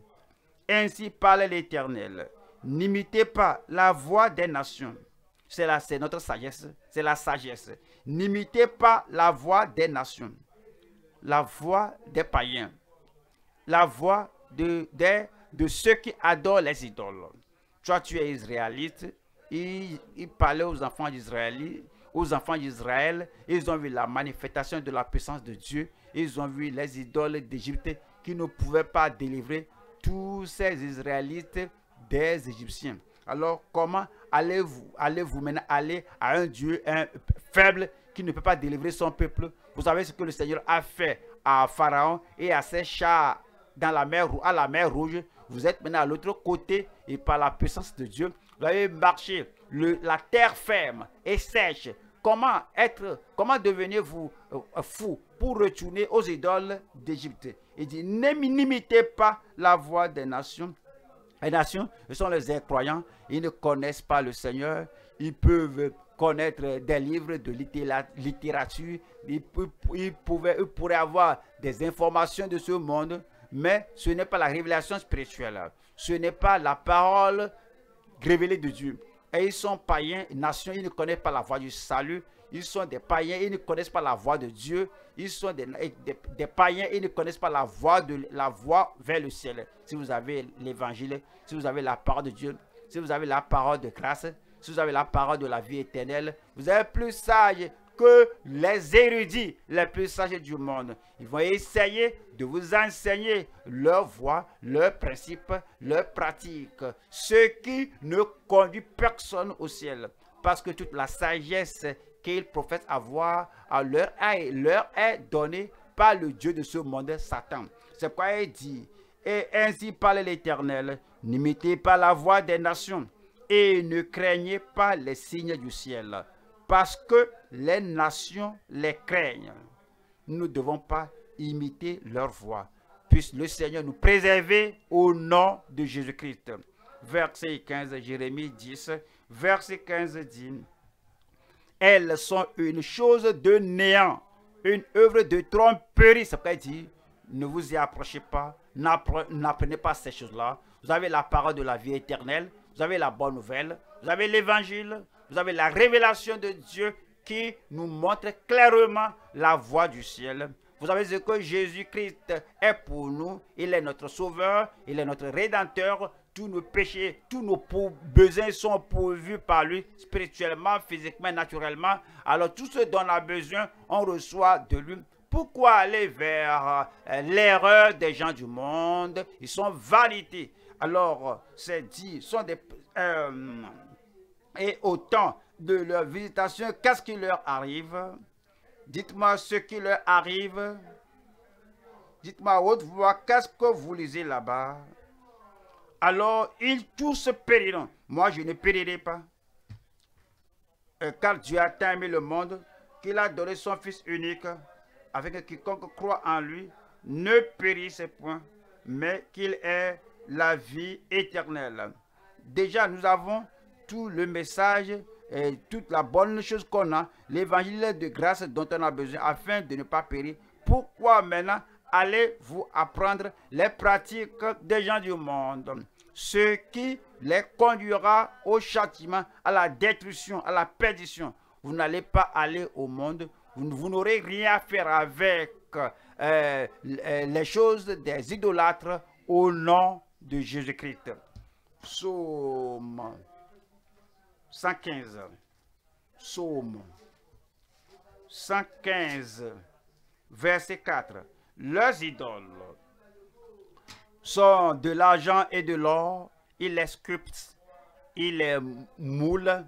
Ainsi parle l'Éternel. N'imitez pas la voix des nations. C'est notre sagesse. C'est la sagesse. N'imitez pas la voix des nations. La voix des païens. La voix de, ceux qui adorent les idoles. Toi, tu es israélite il, parlait aux enfants d'Israël, aux enfants d'Israël, ils ont vu la manifestation de la puissance de Dieu, ils ont vu les idoles d'Égypte qui ne pouvaient pas délivrer tous ces Israélites des Égyptiens. Alors, comment allez-vous allez -vous maintenant aller à un Dieu faible qui ne peut pas délivrer son peuple? Vous savez ce que le Seigneur a fait à Pharaon et à ses chats dans la mer, à la mer Rouge. Vous êtes maintenant à l'autre côté et par la puissance de Dieu, vous avez marché la terre ferme et sèche. Comment être, comment devenez-vous euh, fou pour retourner aux idoles d'Égypte? Il dit, n'imitez pas la voix des nations. Les nations, ce sont les incroyants. Ils ne connaissent pas le Seigneur. Ils peuvent connaître des livres de littérature. Ils, pouvaient, ils pourraient avoir des informations de ce monde. Mais ce n'est pas la révélation spirituelle. Ce n'est pas la parole révélée de Dieu. Et ils sont païens, nations, ils ne connaissent pas la voix du salut. Ils sont des païens, ils ne connaissent pas la voix de Dieu. Ils sont des, païens, ils ne connaissent pas la voix, de, la voix vers le ciel. Si vous avez l'évangile, si vous avez la parole de Dieu, si vous avez la parole de grâce, si vous avez la parole de la vie éternelle, vous êtes plus sage que les érudits les plus sages du monde. Ils vont essayer de vous enseigner leur voie, leurs principes, leurs pratiques, ce qui ne conduit personne au ciel. Parce que toute la sagesse qu'ils professent avoir à leur, leur est donnée par le Dieu de ce monde, Satan. C'est pourquoi il dit, et ainsi parle l'Éternel, n'imitez pas la voix des nations et ne craignez pas les signes du ciel, parce que les nations les craignent. Nous ne devons pas imiter leur voix. Puisse le Seigneur nous préserver au nom de Jésus-Christ. Verset 15, Jérémie 10, verset 15 dit, elles sont une chose de néant, une œuvre de tromperie. C'est pourquoi il dit, ne vous y approchez pas, n'apprenez pas ces choses-là. Vous avez la parole de la vie éternelle, vous avez la bonne nouvelle, vous avez l'évangile, vous avez la révélation de Dieu qui nous montre clairement la voie du ciel. Vous savez ce que Jésus-Christ est pour nous. Il est notre sauveur, il est notre rédempteur, tous nos péchés, tous nos besoins sont pourvus par lui, spirituellement, physiquement, naturellement. Alors tout ce dont on a besoin, on reçoit de lui. Pourquoi aller vers euh, l'erreur des gens du monde? Ils sont vanités. Alors, c'est dit, sont des... Euh, et au temps de leur visitation, qu'est-ce qui leur arrive? Dites-moi ce qui leur arrive. Dites-moi haute voix, qu'est-ce que vous lisez là-bas? Alors ils tous périront. Moi, je ne périrai pas. Car Dieu a tant aimé le monde qu'il a donné son Fils unique, avec quiconque croit en lui ne périsse point, mais qu'il ait la vie éternelle. Déjà, nous avons tout le message et toute la bonne chose qu'on a, l'évangile de grâce dont on a besoin afin de ne pas périr. Pourquoi maintenant allez-vous apprendre les pratiques des gens du monde? Ce qui les conduira au châtiment, à la destruction, à la perdition. Vous n'allez pas aller au monde, vous, n'aurez rien à faire avec euh, les choses des idolâtres au nom de Jésus-Christ. Psaume 115. Psaume 115, verset 4. Leurs idoles sont de l'argent et de l'or. Il les sculpte, il les moule,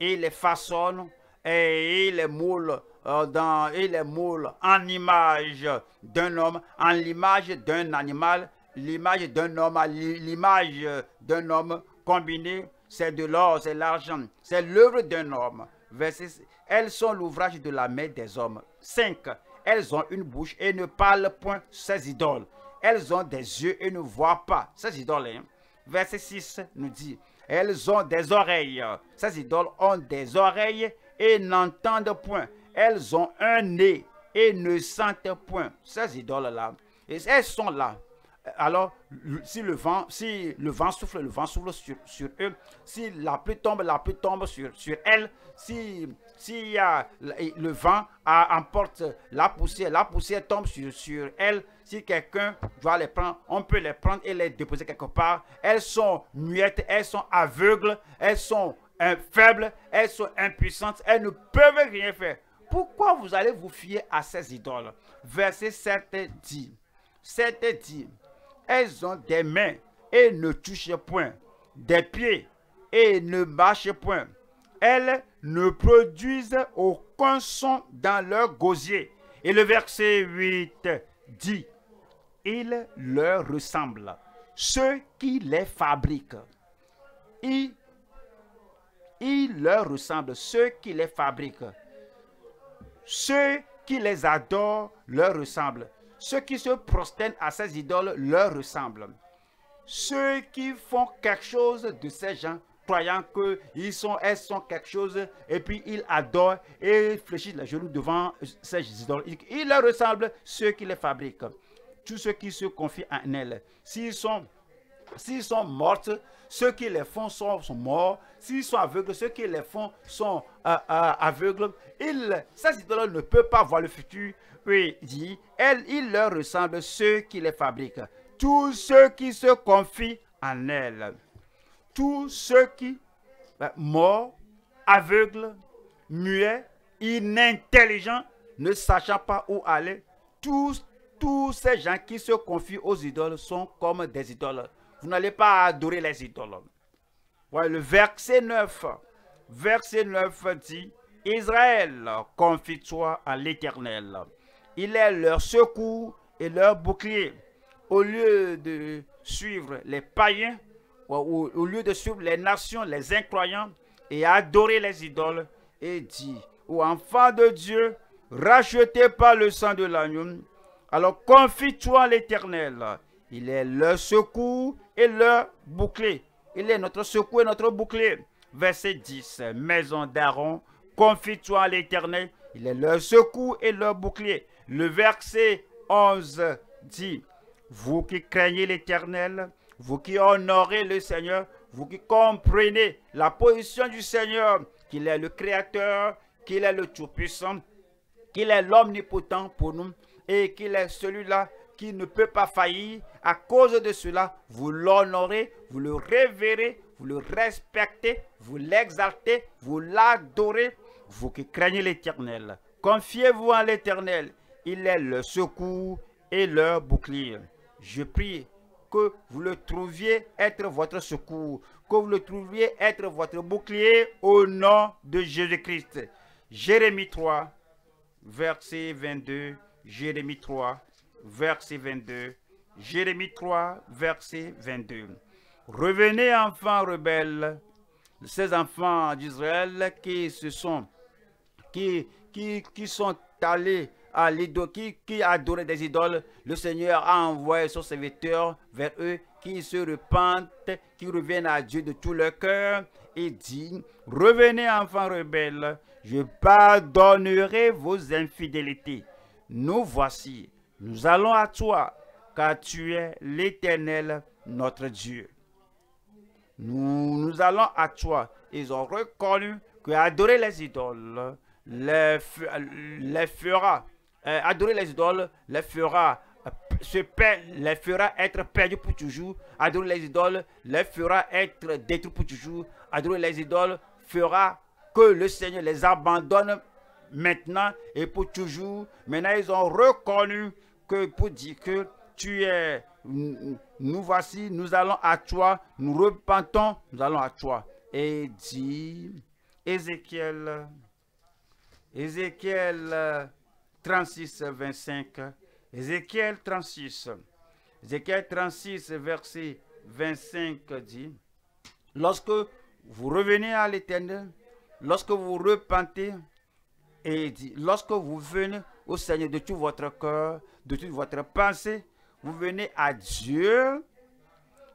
il les façonne et il les moule euh, dans, il les moule en image d'un homme, en l'image d'un animal, l'image d'un homme, l'image d'un homme combiné. C'est de l'or, c'est l'argent, c'est l'œuvre d'un homme. elles sont l'ouvrage de la main des hommes. 5. Elles ont une bouche et ne parlent point ces idoles. Elles ont des yeux et ne voient pas. Ces idoles, hein. verset 6 nous dit, elles ont des oreilles. Ces idoles ont des oreilles et n'entendent point. Elles ont un nez et ne sentent point. Ces idoles-là, elles sont là. Alors, si le vent, souffle, le vent souffle sur, sur eux. Si la pluie tombe, la pluie tombe sur, sur elles. Si s'il y a le vent emporte la poussière, la poussière tombe sur, sur elles. Si quelqu'un doit les prendre, on peut les prendre et les déposer quelque part. Elles sont muettes, elles sont aveugles, elles sont euh, faibles, elles sont impuissantes, elles ne peuvent rien faire. Pourquoi vous allez vous fier à ces idoles? Verset 7 dit, 7 dit, elles ont des mains et ne touchent point, des pieds et ne marchent point elles ne produisent aucun son dans leur gosier. Et le verset 8 dit, il leur ressemble. Ceux qui les fabriquent, il, il leur ressemble. Ceux qui les fabriquent, ceux qui les adorent leur ressemblent. ceux qui se prosternent à ces idoles leur ressemblent. Ceux qui font quelque chose de ces gens, croyant qu'ils sont, elles sont quelque chose, et puis ils adorent et fléchissent les genoux devant ces idoles. Ils leur ressemblent ceux qui les fabriquent. Tous ceux qui se confient en elles. S'ils sont, s'ils sont morts, ceux qui les font sont, morts. S'ils sont aveugles, ceux qui les font sont euh, euh, aveugles. Ces idoles ne peuvent pas voir le futur. Oui, dit, elles, ils leur ressemblent ceux qui les fabriquent. Tous ceux qui se confient en elles. Tous ceux qui, ben, morts, aveugles, muets, inintelligents, ne sachant pas où aller, tous, tous ces gens qui se confient aux idoles sont comme des idoles. Vous n'allez pas adorer les idoles. le verset 9. Verset 9 dit, Israël, confie-toi à l'Éternel. Il est leur secours et leur bouclier. Au lieu de suivre les païens, ou au lieu de suivre les nations, les incroyants, et adorer les idoles, et dit, ô enfant de Dieu, racheté par le sang de l'agneau, alors confie-toi à l'Éternel. Il est leur secours et leur bouclier. Il est notre secours et notre bouclier. Verset 10. Maison d'Aaron, confie-toi à l'Éternel. Il est leur secours et leur bouclier. Le verset 11 dit, vous qui craignez l'Éternel, vous qui honorez le Seigneur, vous qui comprenez la position du Seigneur, qu'il est le Créateur, qu'il est le Tout-Puissant, qu'il est l'Omnipotent pour nous et qu'il est celui-là qui ne peut pas faillir. À cause de cela, vous l'honorez, vous le révérez, vous le respectez, vous l'exaltez, vous l'adorez, vous qui craignez l'Éternel. Confiez-vous en l'Éternel. Il est le secours et le bouclier. Je prie que vous le trouviez être votre secours, que vous le trouviez être votre bouclier au nom de Jésus-Christ. Jérémie 3, verset 22. Jérémie 3, verset 22. Jérémie 3, verset 22. Revenez, enfants rebelles, ces enfants d'Israël qui se sont, qui, qui, qui sont allés à qui, qui adoraient des idoles. Le Seigneur a envoyé son serviteur vers eux, qui se repentent, qui reviennent à Dieu de tout leur cœur, et dit, revenez, enfants rebelles, je pardonnerai vos infidélités. Nous voici, nous allons à toi, car tu es l'Éternel, notre Dieu. Nous, nous allons à toi. Ils ont reconnu que adorer les idoles les, les fera, euh, adorer les idoles les fera, se les fera être perdus pour toujours. Adorer les idoles les fera être détruits pour toujours. Adorer les idoles fera que le Seigneur les abandonne maintenant et pour toujours. Maintenant, ils ont reconnu que pour dire que tu es, nous voici, nous allons à toi, nous repentons, nous allons à toi. Et dit Ézéchiel, Ézéchiel 36, 25, Ézéchiel 36, Ézéchiel 36, verset 25 dit, lorsque vous revenez à l'éternel, lorsque vous repentez, et lorsque vous venez au Seigneur de tout votre cœur, de toute votre pensée, vous venez à Dieu.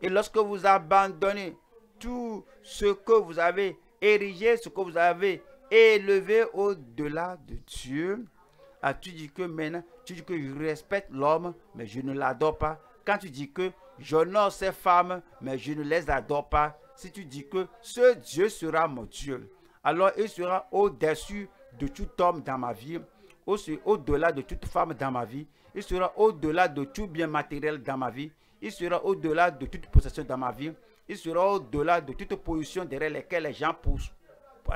Et lorsque vous abandonnez tout ce que vous avez érigé, ce que vous avez élevé au-delà de Dieu, ah, tu dis que maintenant, tu dis que je respecte l'homme, mais je ne l'adore pas. Quand tu dis que j'honore ces femmes, mais je ne les adore pas, si tu dis que ce Dieu sera mon Dieu, alors il sera au-dessus de tout homme dans ma vie, au-delà de toute femme dans ma vie, il sera au-delà de tout bien matériel dans ma vie, il sera au-delà de toute possession dans ma vie, il sera au-delà de toute position derrière laquelle les gens poussent,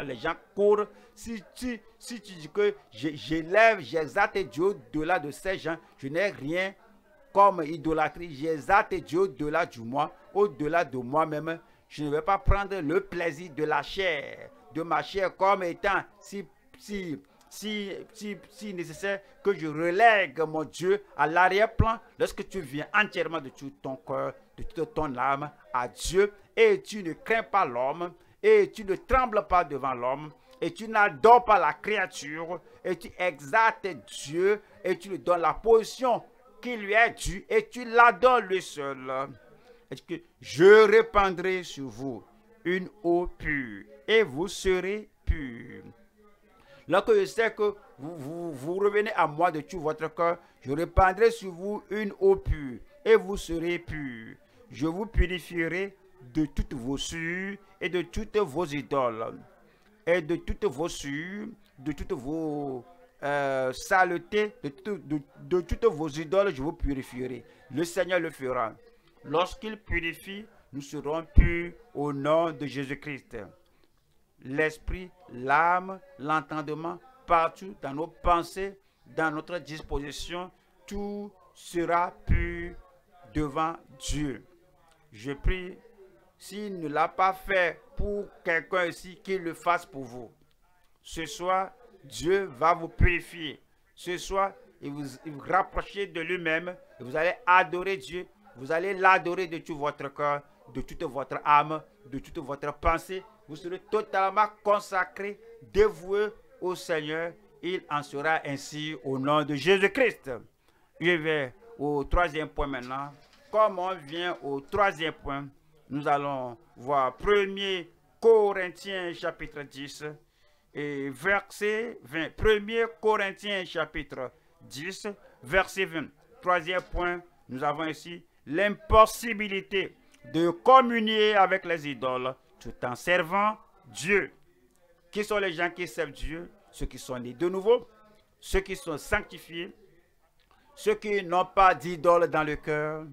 les gens courent. Si tu, si tu dis que j'élève, j'exalte Dieu au-delà de ces gens, je n'ai rien comme idolâtrie, j'exalte Dieu au-delà du moi, au-delà de moi-même. Je ne vais pas prendre le plaisir de la chair, de ma chair comme étant si si, si, si, si nécessaire, que je relègue mon Dieu à l'arrière-plan lorsque tu viens entièrement de tout ton cœur, de toute ton âme à Dieu et tu ne crains pas l'homme et tu ne trembles pas devant l'homme et tu n'adores pas la créature et tu exaltes Dieu et tu lui donnes la position qui lui est dû et tu l'adores lui seul. Que je répandrai sur vous une eau pure et vous serez purs? Lorsque je sais que vous, vous, revenez à moi de tout votre cœur, je répandrai sur vous une eau pure et vous serez purs. Je vous purifierai de toutes vos sueurs et de toutes vos idoles et de toutes vos sueurs, de toutes vos euh, saletés, de, de toutes vos idoles, je vous purifierai. Le Seigneur le fera. Lorsqu'il purifie, nous serons purs au nom de Jésus-Christ. L'esprit, l'âme, l'entendement, partout dans nos pensées, dans notre disposition, tout sera pur devant Dieu. Je prie, s'il ne l'a pas fait pour quelqu'un ici, qu'il le fasse pour vous. Ce soir, Dieu va vous purifier. Ce soir, il vous, il vous rapprocher de lui-même. Vous allez adorer Dieu. Vous allez l'adorer de tout votre cœur, de toute votre âme, de toute votre pensée. Vous serez totalement consacré, dévoué au Seigneur. Il en sera ainsi au nom de Jésus-Christ. Je vais au troisième point maintenant. Comme on vient au troisième point, nous allons voir 1 Corinthiens chapitre 10 et verset 20. 1 Corinthiens chapitre 10, verset 20. Troisième point, nous avons ici l'impossibilité de communier avec les idoles tout en servant Dieu. Qui sont les gens qui servent Dieu? Ceux qui sont nés de nouveau, ceux qui sont sanctifiés, ceux qui n'ont pas d'idole dans le cœur,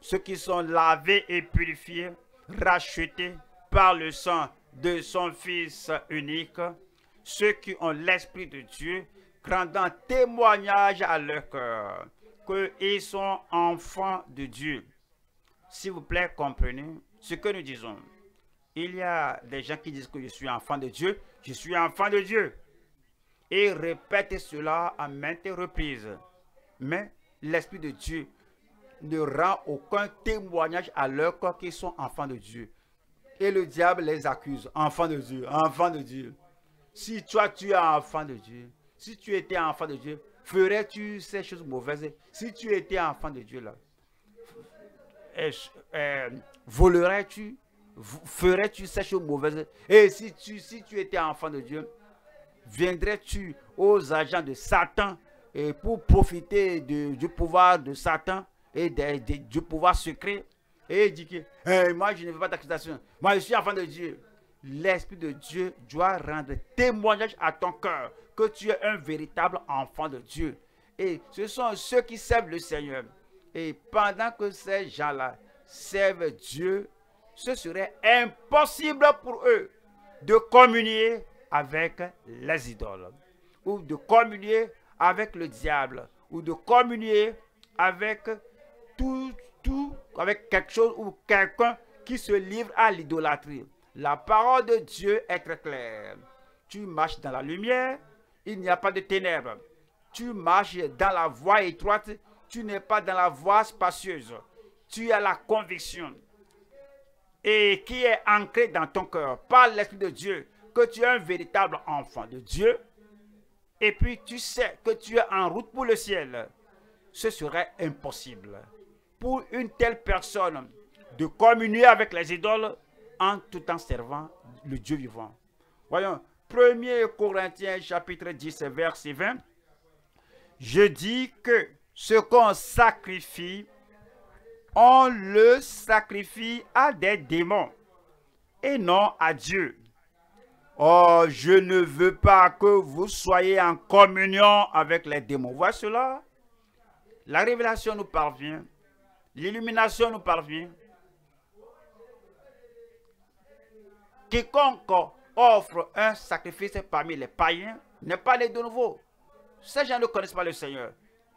ceux qui sont lavés et purifiés, rachetés par le sang de son Fils unique, ceux qui ont l'Esprit de Dieu, rendant témoignage à leur cœur qu'ils sont enfants de Dieu. S'il vous plaît, comprenez ce que nous disons. Il y a des gens qui disent que je suis enfant de Dieu. Je suis enfant de Dieu. Et répètent cela à maintes reprises. Mais l'Esprit de Dieu ne rend aucun témoignage à leur corps qu'ils sont enfants de Dieu. Et le diable les accuse. Enfants de Dieu, enfants de Dieu. Si toi tu es enfant de Dieu, si tu étais enfant de Dieu, ferais-tu ces choses mauvaises? Si tu étais enfant de Dieu là, euh, volerais-tu? Ferais-tu ces choses mauvaises? Et si tu, si tu étais enfant de Dieu, viendrais-tu aux agents de Satan et pour profiter du pouvoir de Satan? Et du pouvoir secret et dire que moi je ne veux pas d'accusation, moi je suis enfant de Dieu. L'Esprit de Dieu doit rendre témoignage à ton cœur que tu es un véritable enfant de Dieu. Et ce sont ceux qui servent le Seigneur. Et pendant que ces gens-là servent Dieu, ce serait impossible pour eux de communier avec les idoles, ou de communier avec le diable, ou de communier avec tout, tout, avec quelque chose ou quelqu'un qui se livre à l'idolâtrie. La parole de Dieu est très claire. Tu marches dans la lumière, il n'y a pas de ténèbres. Tu marches dans la voie étroite, tu n'es pas dans la voie spacieuse. Tu as la conviction et qui est ancré dans ton cœur par l'Esprit de Dieu que tu es un véritable enfant de Dieu. Et puis tu sais que tu es en route pour le ciel. Ce serait impossible pour une telle personne de communier avec les idoles en tout en servant le Dieu vivant. Voyons, 1 Corinthiens chapitre 10 verset 20. Je dis que ce qu'on sacrifie, on le sacrifie à des démons et non à Dieu. Oh, je ne veux pas que vous soyez en communion avec les démons. Voilà cela? La révélation nous parvient. L'illumination nous parvient. Quiconque offre un sacrifice parmi les païens n'est pas né de nouveau. Ces gens ne connaissent pas le Seigneur.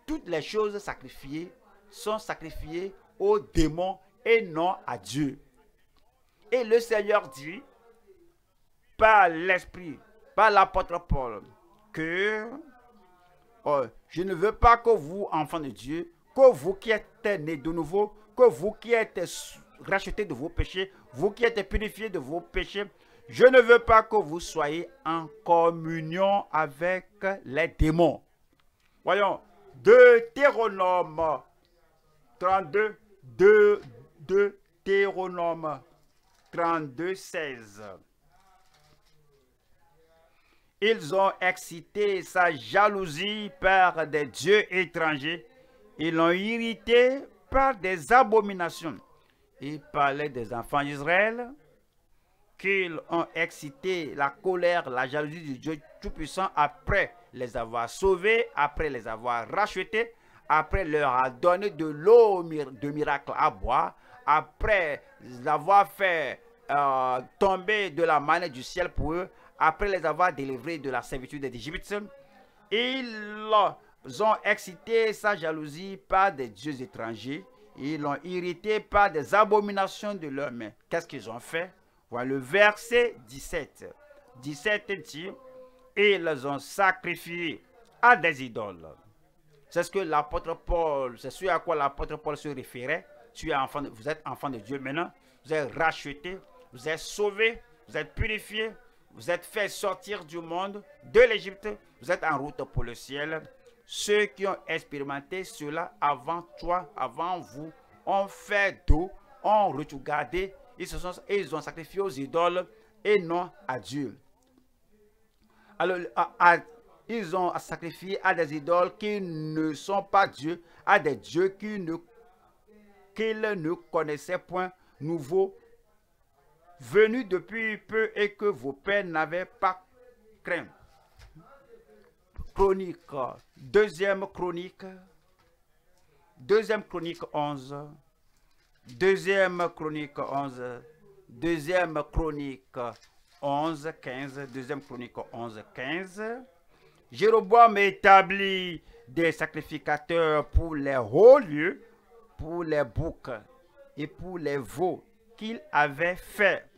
Toutes les choses sacrifiées sont sacrifiées aux démons et non à Dieu. Et le Seigneur dit, par l'Esprit, par l'apôtre Paul, que oh, je ne veux pas que vous, enfants de Dieu, que vous qui êtes nés de nouveau, que vous qui êtes rachetés de vos péchés, vous qui êtes purifiés de vos péchés, je ne veux pas que vous soyez en communion avec les démons. Voyons, Deutéronome 32, 2, Deutéronome 32, 16. Ils ont excité sa jalousie par des dieux étrangers. Ils l'ont irrité par des abominations. Il parlait des enfants d'Israël qu'ils ont excité la colère, la jalousie du Dieu Tout-Puissant après les avoir sauvés, après les avoir rachetés, après leur a donné de l'eau de miracle à boire, après l'avoir fait euh, tomber de la manne du ciel pour eux, après les avoir délivrés de la servitude d'Égypte, ils ont excité sa jalousie par des dieux étrangers. Ils l'ont irrité par des abominations de leurs mains. Qu'est-ce qu'ils ont fait? Voilà le verset 17. 17 dit, ils ont sacrifié à des idoles. C'est ce que l'apôtre Paul, c'est ce à quoi l'apôtre Paul se référait. Tu es enfant vous êtes enfant de Dieu maintenant. Vous êtes racheté, vous êtes sauvé, vous êtes purifié, vous êtes fait sortir du monde, de l'Égypte, vous êtes en route pour le ciel. Ceux qui ont expérimenté cela avant toi, avant vous, ont fait d'eau, ont regardé, ils, se sont, ils ont sacrifié aux idoles et non à Dieu. Alors, ils ont sacrifié à des idoles qui ne sont pas Dieu, à des dieux qu'ils ne, connaissaient point, nouveaux venu depuis peu et que vos pères n'avaient pas craint. Chronique, deuxième chronique, deuxième chronique 11, deuxième chronique 11, deuxième chronique 11, 15, deuxième chronique 11, 15. Jéroboam établit des sacrificateurs pour les hauts lieux, pour les boucs et pour les veaux qu'il avait fait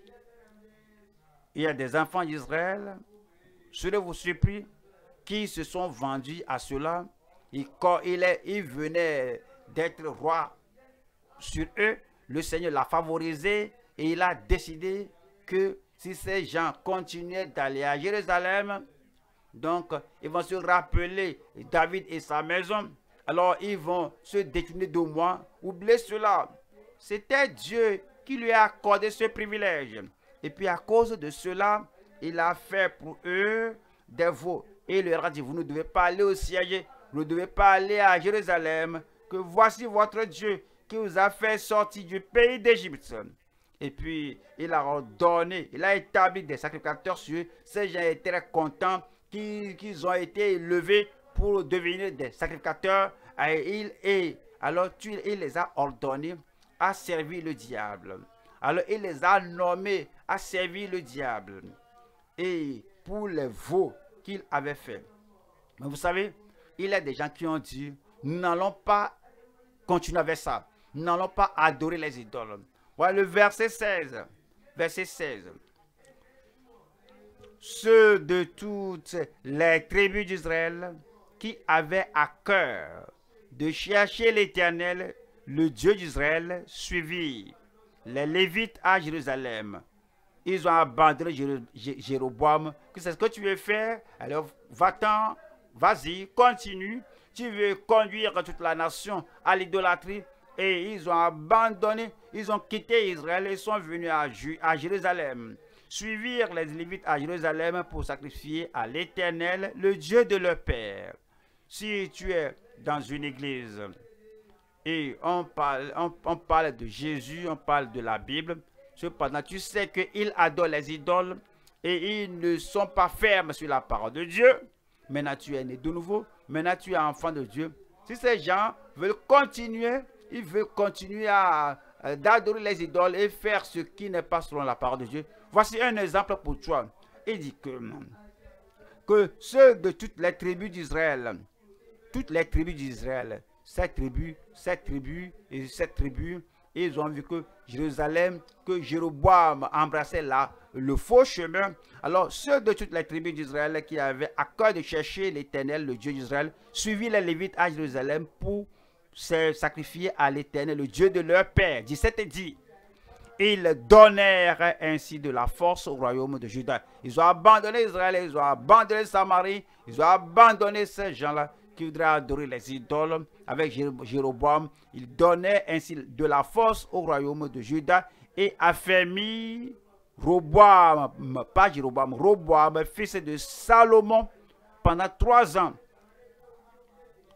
il y a des enfants d'Israël, je vous surpris, qui se sont vendus à cela. Et quand il, est, il venait d'être roi sur eux, le Seigneur l'a favorisé et il a décidé que si ces gens continuaient d'aller à Jérusalem, donc ils vont se rappeler David et sa maison, alors ils vont se détourner de moi. Oubliez cela. C'était Dieu qui lui a accordé ce privilège. Et puis à cause de cela, il a fait pour eux des veaux. Et il leur a dit, vous ne devez pas aller au siège, vous ne devez pas aller à Jérusalem, que voici votre Dieu qui vous a fait sortir du pays d'Égypte. Et puis, il a ordonné, il a établi des sacrificateurs sur eux. Ces gens étaient contents qu'ils ont été élevés pour devenir des sacrificateurs. Et, il, et alors, il les a ordonnés à servir le diable. Alors, il les a nommés a servi le diable et pour les veaux qu'il avait fait. Mais vous savez, il y a des gens qui ont dit, nous n'allons pas continuer avec ça. Nous n'allons pas adorer les idoles. Voilà le verset 16. Verset 16. Ceux de toutes les tribus d'Israël qui avaient à cœur de chercher l'Éternel, le Dieu d'Israël, suivirent les Lévites à Jérusalem ils ont abandonné Jéroboam. C'est ce que tu veux faire? Alors va-t'en, vas-y, continue. Tu veux conduire toute la nation à l'idolâtrie. Et ils ont abandonné, ils ont quitté Israël et sont venus à, à Jérusalem. Suivirent les Lévites à Jérusalem pour sacrifier à l'Éternel, le Dieu de leur père. Si tu es dans une église et on parle, on parle de Jésus, on parle de la Bible, Cependant, tu sais qu'ils adorent les idoles et ils ne sont pas fermes sur la parole de Dieu. Maintenant, tu es né de nouveau. Maintenant, tu es enfant de Dieu. Si ces gens veulent continuer, ils veulent continuer à, d'adorer les idoles et faire ce qui n'est pas selon la parole de Dieu. Voici un exemple pour toi. Il dit que, que ceux de toutes les tribus d'Israël, toutes les tribus d'Israël, cette tribu, cette tribu et cette tribu, ils ont vu que Jérusalem, que Jéroboam embrassait là le faux chemin. Alors ceux de toutes les tribus d'Israël qui avaient à cœur de chercher l'Éternel, le Dieu d'Israël, suivirent les Lévites à Jérusalem pour se sacrifier à l'Éternel, le Dieu de leur père. 17 dit, ils donnèrent ainsi de la force au royaume de Juda. Ils ont abandonné Israël, ils ont abandonné Samarie, ils ont abandonné ces gens-là qui voudrait adorer les idoles avec Jéroboam. Il donnait ainsi de la force au royaume de Juda et affermit Roboam, pas Jéroboam, Roboam, fils de Salomon, pendant trois ans.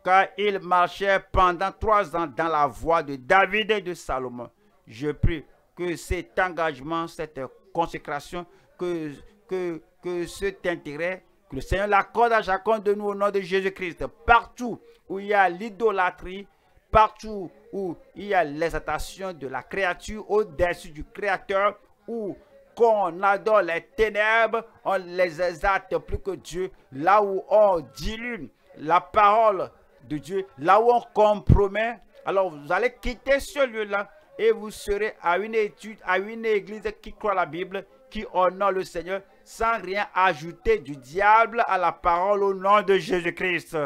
Car il marchait pendant trois ans dans la voie de David et de Salomon. Je prie que cet engagement, cette consécration, que, que cet intérêt, que le Seigneur l'accorde à chacun de nous au nom de Jésus-Christ. Partout où il y a l'idolâtrie, partout où il y a l'exaltation de la créature au-dessus du Créateur, où qu'on adore les ténèbres, on les exalte plus que Dieu. Là où on dilue la parole de Dieu, là où on compromet, alors vous allez quitter ce lieu-là et vous serez à une étude, à une église qui croit la Bible, qui honore le Seigneur, sans rien ajouter du diable à la parole au nom de Jésus-Christ.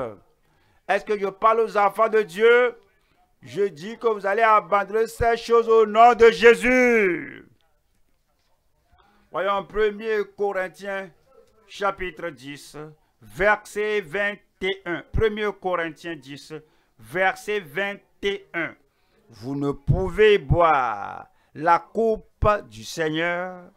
Est-ce que je parle aux enfants de Dieu? Je dis que vous allez abandonner ces choses au nom de Jésus. Voyons 1 Corinthiens chapitre 10, verset 21. 1 Corinthiens 10, verset 21. Vous ne pouvez boire la coupe du Seigneur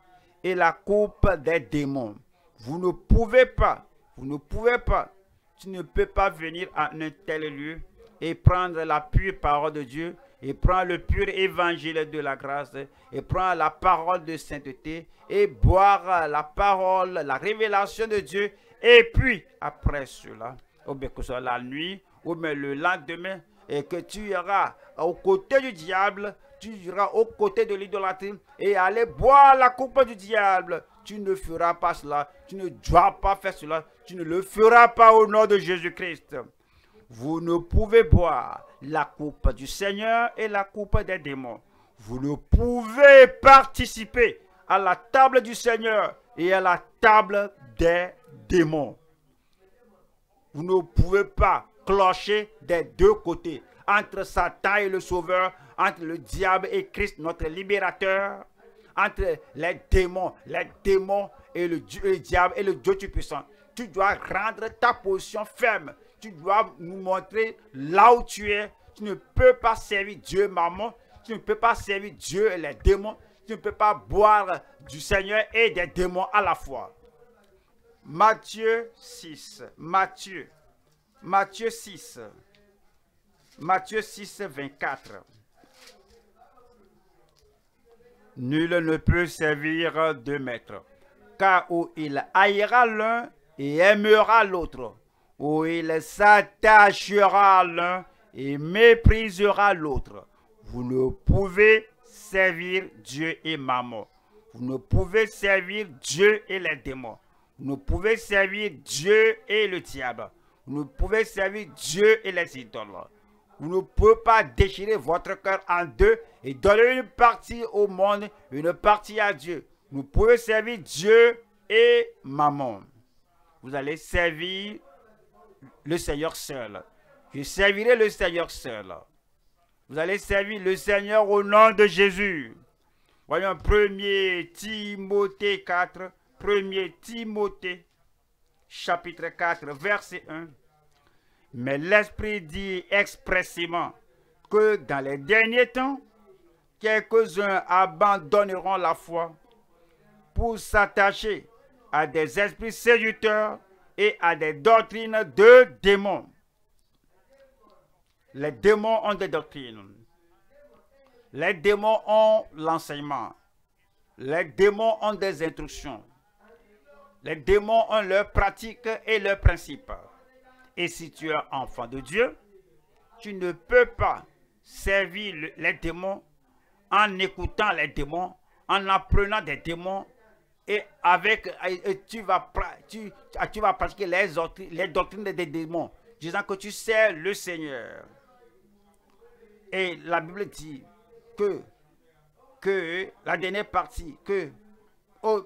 et la coupe des démons. Vous ne pouvez pas, vous ne pouvez pas, tu ne peux pas venir à un tel lieu et prendre la pure parole de Dieu et prendre le pur évangile de la grâce et prendre la parole de sainteté et boire la parole, la révélation de Dieu. Et puis, après cela, ou bien que ce soit la nuit, ou bien le lendemain, et que tu iras aux côtés du diable, tu iras aux côtés de l'idolâtrie et aller boire la coupe du diable. Tu ne feras pas cela, tu ne dois pas faire cela, tu ne le feras pas au nom de Jésus-Christ. Vous ne pouvez boire la coupe du Seigneur et la coupe des démons. Vous ne pouvez participer à la table du Seigneur et à la table des démons. Vous ne pouvez pas clocher des deux côtés, entre Satan et le Sauveur, entre le diable et Christ, notre libérateur, entre les démons, les démons et le, diable et le Dieu Tout-Puissant. Tu dois rendre ta position ferme. Tu dois nous montrer là où tu es. Tu ne peux pas servir Dieu, maman. Tu ne peux pas servir Dieu et les démons. Tu ne peux pas boire du Seigneur et des démons à la fois. Matthieu 6. Matthieu Matthieu 6. Matthieu 6, 24. Nul ne peut servir deux maîtres, car où il haïra l'un et aimera l'autre, où il s'attachera l'un et méprisera l'autre. Vous ne pouvez servir Dieu et maman. Vous ne pouvez servir Dieu et les démons. Vous ne pouvez servir Dieu et le diable. Vous ne pouvez servir Dieu et les idoles. Vous ne pouvez pas déchirer votre cœur en deux et donner une partie au monde, une partie à Dieu. Vous pouvez servir Dieu et maman. Vous allez servir le Seigneur seul. Je servirai le Seigneur seul. Vous allez servir le Seigneur au nom de Jésus. Voyons 1 Timothée 4. 1 Timothée chapitre 4, verset 1. Mais l'Esprit dit expressément que dans les derniers temps, quelques-uns abandonneront la foi pour s'attacher à des esprits séducteurs et à des doctrines de démons. Les démons ont des doctrines. Les démons ont l'enseignement. Les démons ont des instructions. Les démons ont leurs pratiques et leurs principes. Et si tu es enfant de Dieu, tu ne peux pas servir les démons en écoutant les démons, en apprenant des démons et avec tu vas tu, tu vas pratiquer les, les doctrines des démons, disant que tu sers le Seigneur. Et la Bible dit que que la dernière partie que au,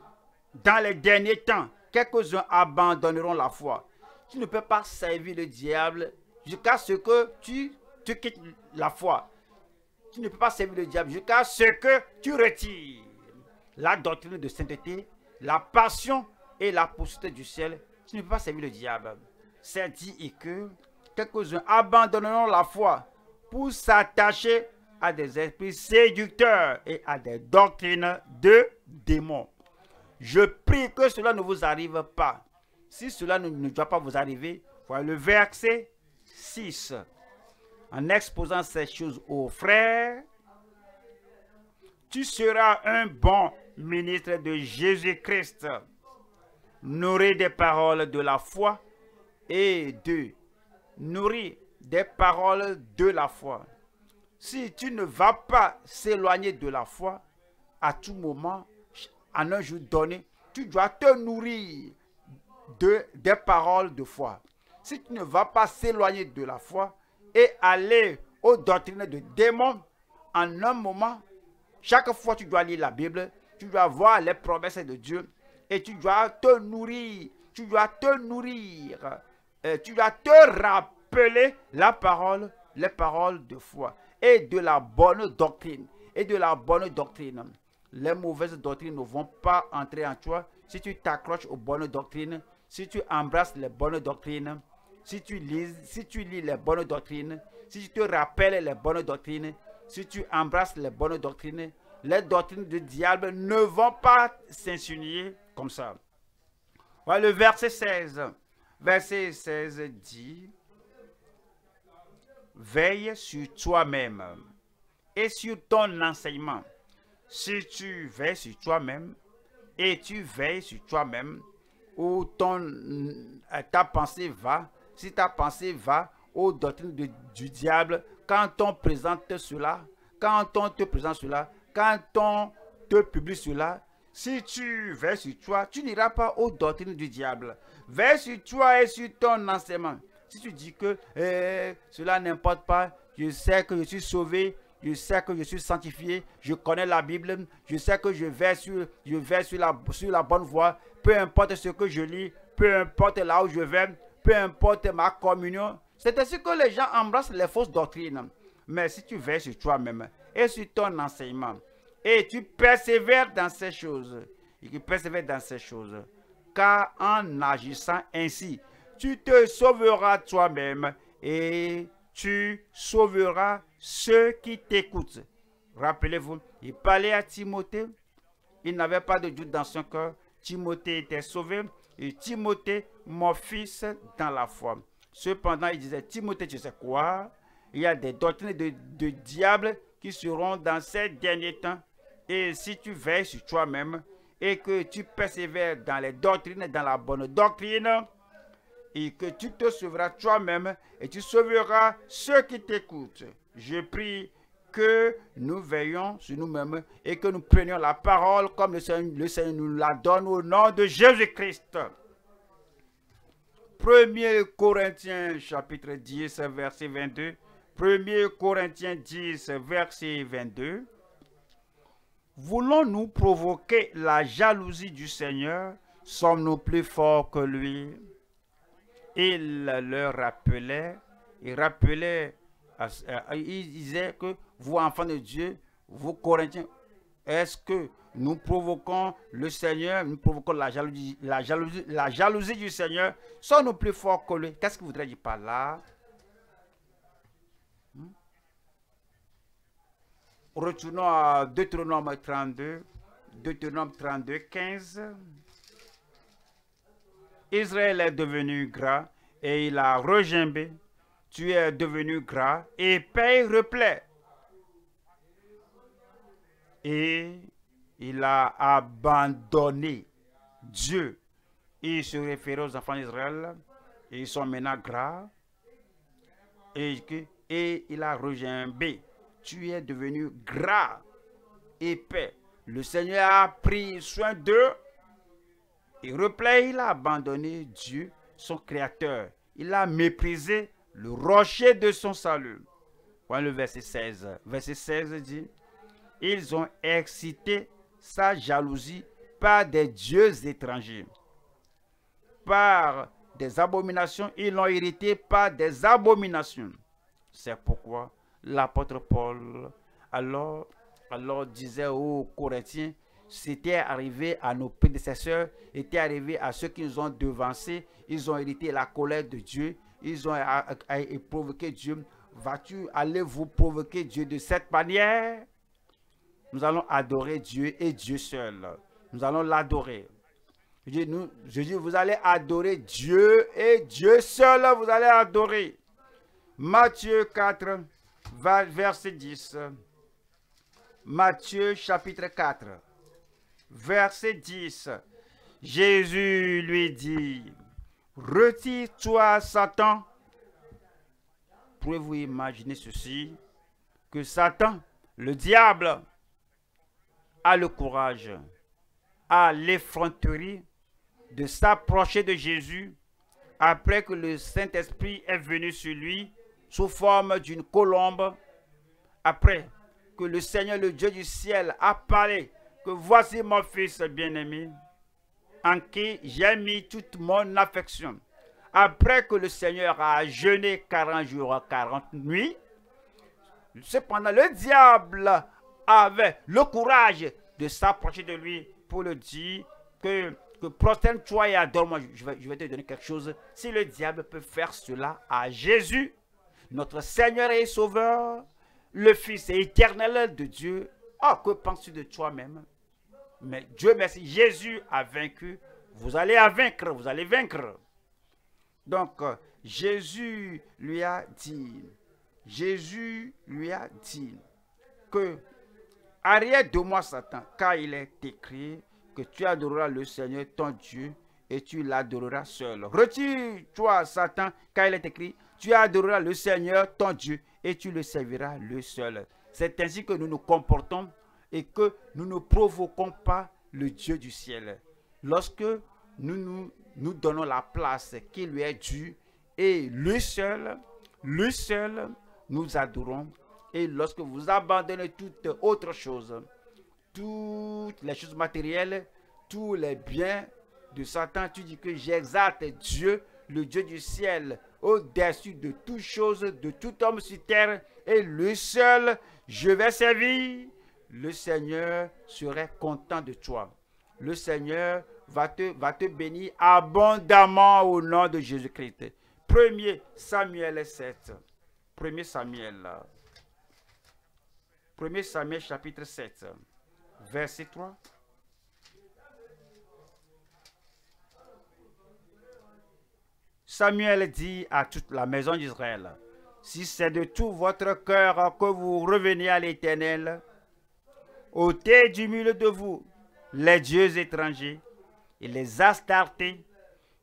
dans les derniers temps, quelques-uns abandonneront la foi. Tu ne peux pas servir le diable jusqu'à ce que tu, quittes la foi. Tu ne peux pas servir le diable jusqu'à ce que tu retires la doctrine de sainteté, la passion et la poursuite du ciel. Tu ne peux pas servir le diable. C'est dit et que quelques-uns abandonneront la foi pour s'attacher à des esprits séducteurs et à des doctrines de démons. Je prie que cela ne vous arrive pas. Si cela ne, doit pas vous arriver, voilà le verset 6. En exposant ces choses aux frères, tu seras un bon ministre de Jésus-Christ, nourri des paroles de la foi et de nourri des paroles de la foi. Si tu ne vas pas s'éloigner de la foi, à tout moment, en un jour donné, tu dois te nourrir de, des paroles de foi. Si tu ne vas pas s'éloigner de la foi et aller aux doctrines de démons, en un moment, chaque fois tu dois lire la Bible, tu dois voir les promesses de Dieu et tu dois te nourrir, tu dois te nourrir, euh, tu dois te rappeler la parole, les paroles de foi et de la bonne doctrine. Et de la bonne doctrine. Les mauvaises doctrines ne vont pas entrer en toi si tu t'accroches aux bonnes doctrines, si tu embrasses les bonnes doctrines, si tu lis, si tu lis les bonnes doctrines, si tu te rappelles les bonnes doctrines, si tu embrasses les bonnes doctrines, les doctrines du diable ne vont pas s'insinuer comme ça. Voilà le verset 16. Verset 16 dit, veille sur toi-même et sur ton enseignement. Si tu veilles sur toi-même et tu veilles sur toi-même, où ton, euh, ta pensée va, si ta pensée va aux doctrines du diable, quand on présente cela, quand on te présente cela, quand on te publie cela, si tu veilles sur toi, tu n'iras pas aux doctrines du diable. Veille sur toi et sur ton enseignement. Si tu dis que eh, cela n'importe pas, je sais que je suis sauvé, je sais que je suis sanctifié, je connais la Bible, je sais que je vais sur, je vais sur, la, sur la bonne voie, peu importe ce que je lis, peu importe là où je vais, peu importe ma communion. C'est ainsi que les gens embrassent les fausses doctrines. Mais si tu veilles sur toi-même et sur ton enseignement, et tu persévères dans ces choses, et tu persévères dans ces choses, car en agissant ainsi, tu te sauveras toi-même et tu sauveras ceux qui t'écoutent. Rappelez-vous, il parlait à Timothée. Il n'avait pas de doute dans son cœur. Timothée était sauvé. Et Timothée, mon fils, dans la foi. Cependant, il disait, Timothée, tu sais quoi? Il y a des doctrines de, de diable qui seront dans ces derniers temps. Et si tu veilles sur toi-même et que tu persévères dans les doctrines, dans la bonne doctrine, et que tu te sauveras toi-même et tu sauveras ceux qui t'écoutent. Je prie que nous veillons sur nous-mêmes et que nous prenions la parole comme le Seigneur, nous la donne au nom de Jésus-Christ. 1 Corinthiens chapitre 10 verset 22. 1 Corinthiens 10 verset 22. Voulons-nous provoquer la jalousie du Seigneur? Sommes-nous plus forts que lui? Il leur rappelait, il rappelait, il disait que vous, enfants de Dieu, vous, Corinthiens, est-ce que nous provoquons le Seigneur, nous provoquons la jalousie, la jalousie, du Seigneur, sommes-nous plus forts que lui Qu'est-ce qu'il voudrait dire par là? Hmm? Retournons à Deutéronome 32, Deutéronome 32, 15. Israël est devenu gras et il a regimbé. Tu es devenu gras et paye replaît. Et il a abandonné Dieu. Il se réfère aux enfants d'Israël. Ils sont maintenant gras. Et, et il a regimbé. Tu es devenu gras, épais. Le Seigneur a pris soin d'eux il replaît, il a abandonné Dieu, son créateur. Il a méprisé le rocher de son salut. Voilà le verset 16. Verset 16 dit, ils ont excité sa jalousie par des dieux étrangers. Par des abominations, ils l'ont irrité par des abominations. C'est pourquoi l'apôtre Paul alors, alors disait aux Corinthiens, c'était arrivé à nos prédécesseurs, était arrivé à ceux qui nous ont devancés. Ils ont hérité la colère de Dieu. ils ont provoqué Dieu. Vas-tu aller vous provoquer Dieu de cette manière? Nous allons adorer Dieu et Dieu seul. Nous allons l'adorer. Je dis, vous allez adorer Dieu et Dieu seul, vous allez adorer. Matthieu 4, verset 10. Matthieu chapitre 4, verset 10. Jésus lui dit, retire-toi Satan. Pouvez-vous imaginer ceci? Que Satan, le diable, a le courage, a l'effronterie de s'approcher de Jésus après que le Saint-Esprit est venu sur lui sous forme d'une colombe, après que le Seigneur, le Dieu du ciel, a parlé voici mon fils bien-aimé, en qui j'ai mis toute mon affection. Après que le Seigneur a jeûné 40 jours, 40 nuits, cependant le diable avait le courage de s'approcher de lui pour le dire que, que prosterne-toi et adore-moi. Je vais, te donner quelque chose. Si le diable peut faire cela à Jésus, notre Seigneur et Sauveur, le Fils éternel de Dieu, ah, que penses-tu de toi-même? Mais Dieu merci, Jésus a vaincu. Vous allez vaincre, vous allez vaincre. Donc, Jésus lui a dit, Jésus lui a dit que arrière de moi Satan, car il est écrit que tu adoreras le Seigneur ton Dieu et tu l'adoreras seul. Retire-toi Satan, car il est écrit, tu adoreras le Seigneur ton Dieu et tu le serviras le seul. C'est ainsi que nous nous comportons et que nous ne provoquons pas le Dieu du ciel. Lorsque nous nous, nous donnons la place qui lui est due et lui seul, lui seul, nous adorons. Et lorsque vous abandonnez toute autre chose, toutes les choses matérielles, tous les biens de Satan, tu dis que j'exalte Dieu, le Dieu du ciel, au-dessus de toute chose, de tout homme sur terre, et le seul je vais servir, le Seigneur serait content de toi. Le Seigneur va te, bénir abondamment au nom de Jésus-Christ. 1 Samuel 7. 1 Samuel. 1 Samuel chapitre 7, verset 3. Samuel dit à toute la maison d'Israël, si c'est de tout votre cœur que vous revenez à l'Éternel, ôtez du milieu de vous les dieux étrangers et les astartés,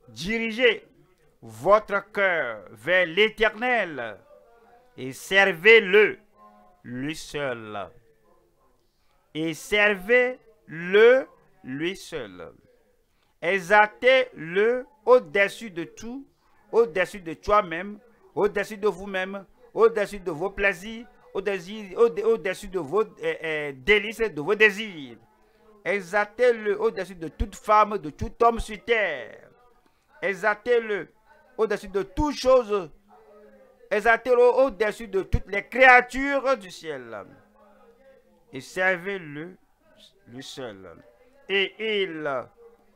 dirigez votre cœur vers l'Éternel et servez-le, lui seul. Et servez-le, lui seul. Exaltez-le au-dessus de tout au-dessus de toi-même, au-dessus de vous-même, au-dessus de vos plaisirs, au-dessus de vos euh, euh, délices, de vos désirs. Exaltez-le au-dessus de toute femme, de tout homme sur terre. Exaltez-le au-dessus de toutes choses. Exaltez-le au-dessus de toutes les créatures du ciel. Et servez-le, lui seul. Et il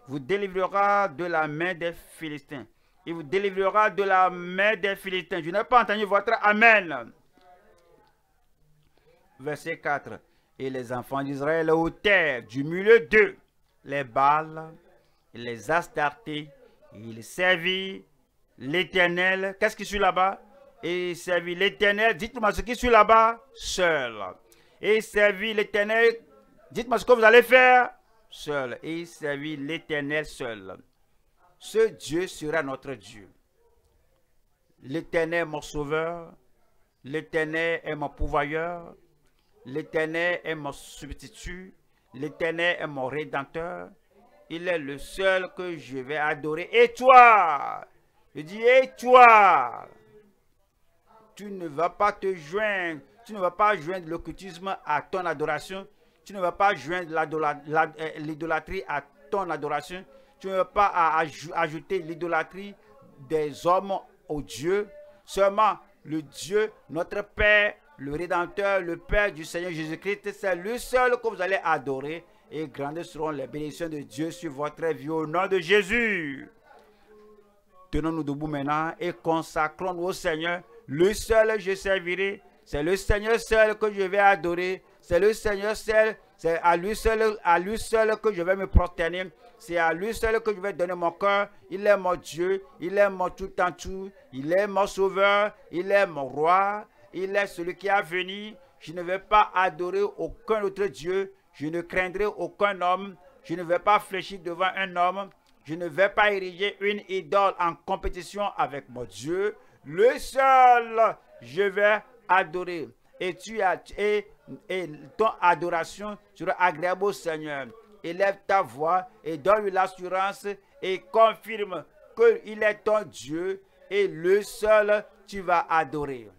vous délivrera de la main des Philistins. Il vous délivrera de la main des Philistins. Je n'ai pas entendu votre Amen. Verset 4. Et les enfants d'Israël ôtèrent du milieu d'eux les balles, les astartés. Il servit l'Éternel. Qu'est-ce qui suit là-bas? Et servit l'Éternel. Dites-moi ce qui suit là-bas. Seul. Et servit l'Éternel. Dites-moi ce que vous allez faire. Seul. Et servit l'Éternel seul ce Dieu sera notre Dieu. L'Éternel est mon sauveur, l'Éternel est mon pourvoyeur, l'Éternel est mon substitut, l'Éternel est mon rédempteur. Il est le seul que je vais adorer. Et toi, je dis, et toi, tu ne vas pas te joindre, tu ne vas pas joindre l'occultisme à ton adoration, tu ne vas pas joindre euh, l'idolâtrie à ton adoration, tu ne veux pas ajouter l'idolâtrie des hommes au Dieu. Seulement le Dieu, notre Père, le Rédempteur, le Père du Seigneur Jésus-Christ, c'est le seul que vous allez adorer. Et grandes seront les bénédictions de Dieu sur votre vie au nom de Jésus. Tenons-nous debout maintenant et consacrons-nous au Seigneur. Le seul je servirai. C'est le Seigneur seul que je vais adorer. C'est le Seigneur seul. C'est à lui seul, à lui seul que je vais me prosterner. C'est à lui seul que je vais donner mon cœur. Il est mon Dieu. Il est mon tout en tout. Il est mon sauveur. Il est mon roi. Il est celui qui a venu. Je ne vais pas adorer aucun autre Dieu. Je ne craindrai aucun homme. Je ne vais pas fléchir devant un homme. Je ne vais pas ériger une idole en compétition avec mon Dieu. Le seul, je vais adorer. Et tu as, et, et ton adoration sera agréable au Seigneur. Élève ta voix et donne-lui l'assurance et confirme qu'il est ton Dieu et le seul tu vas adorer.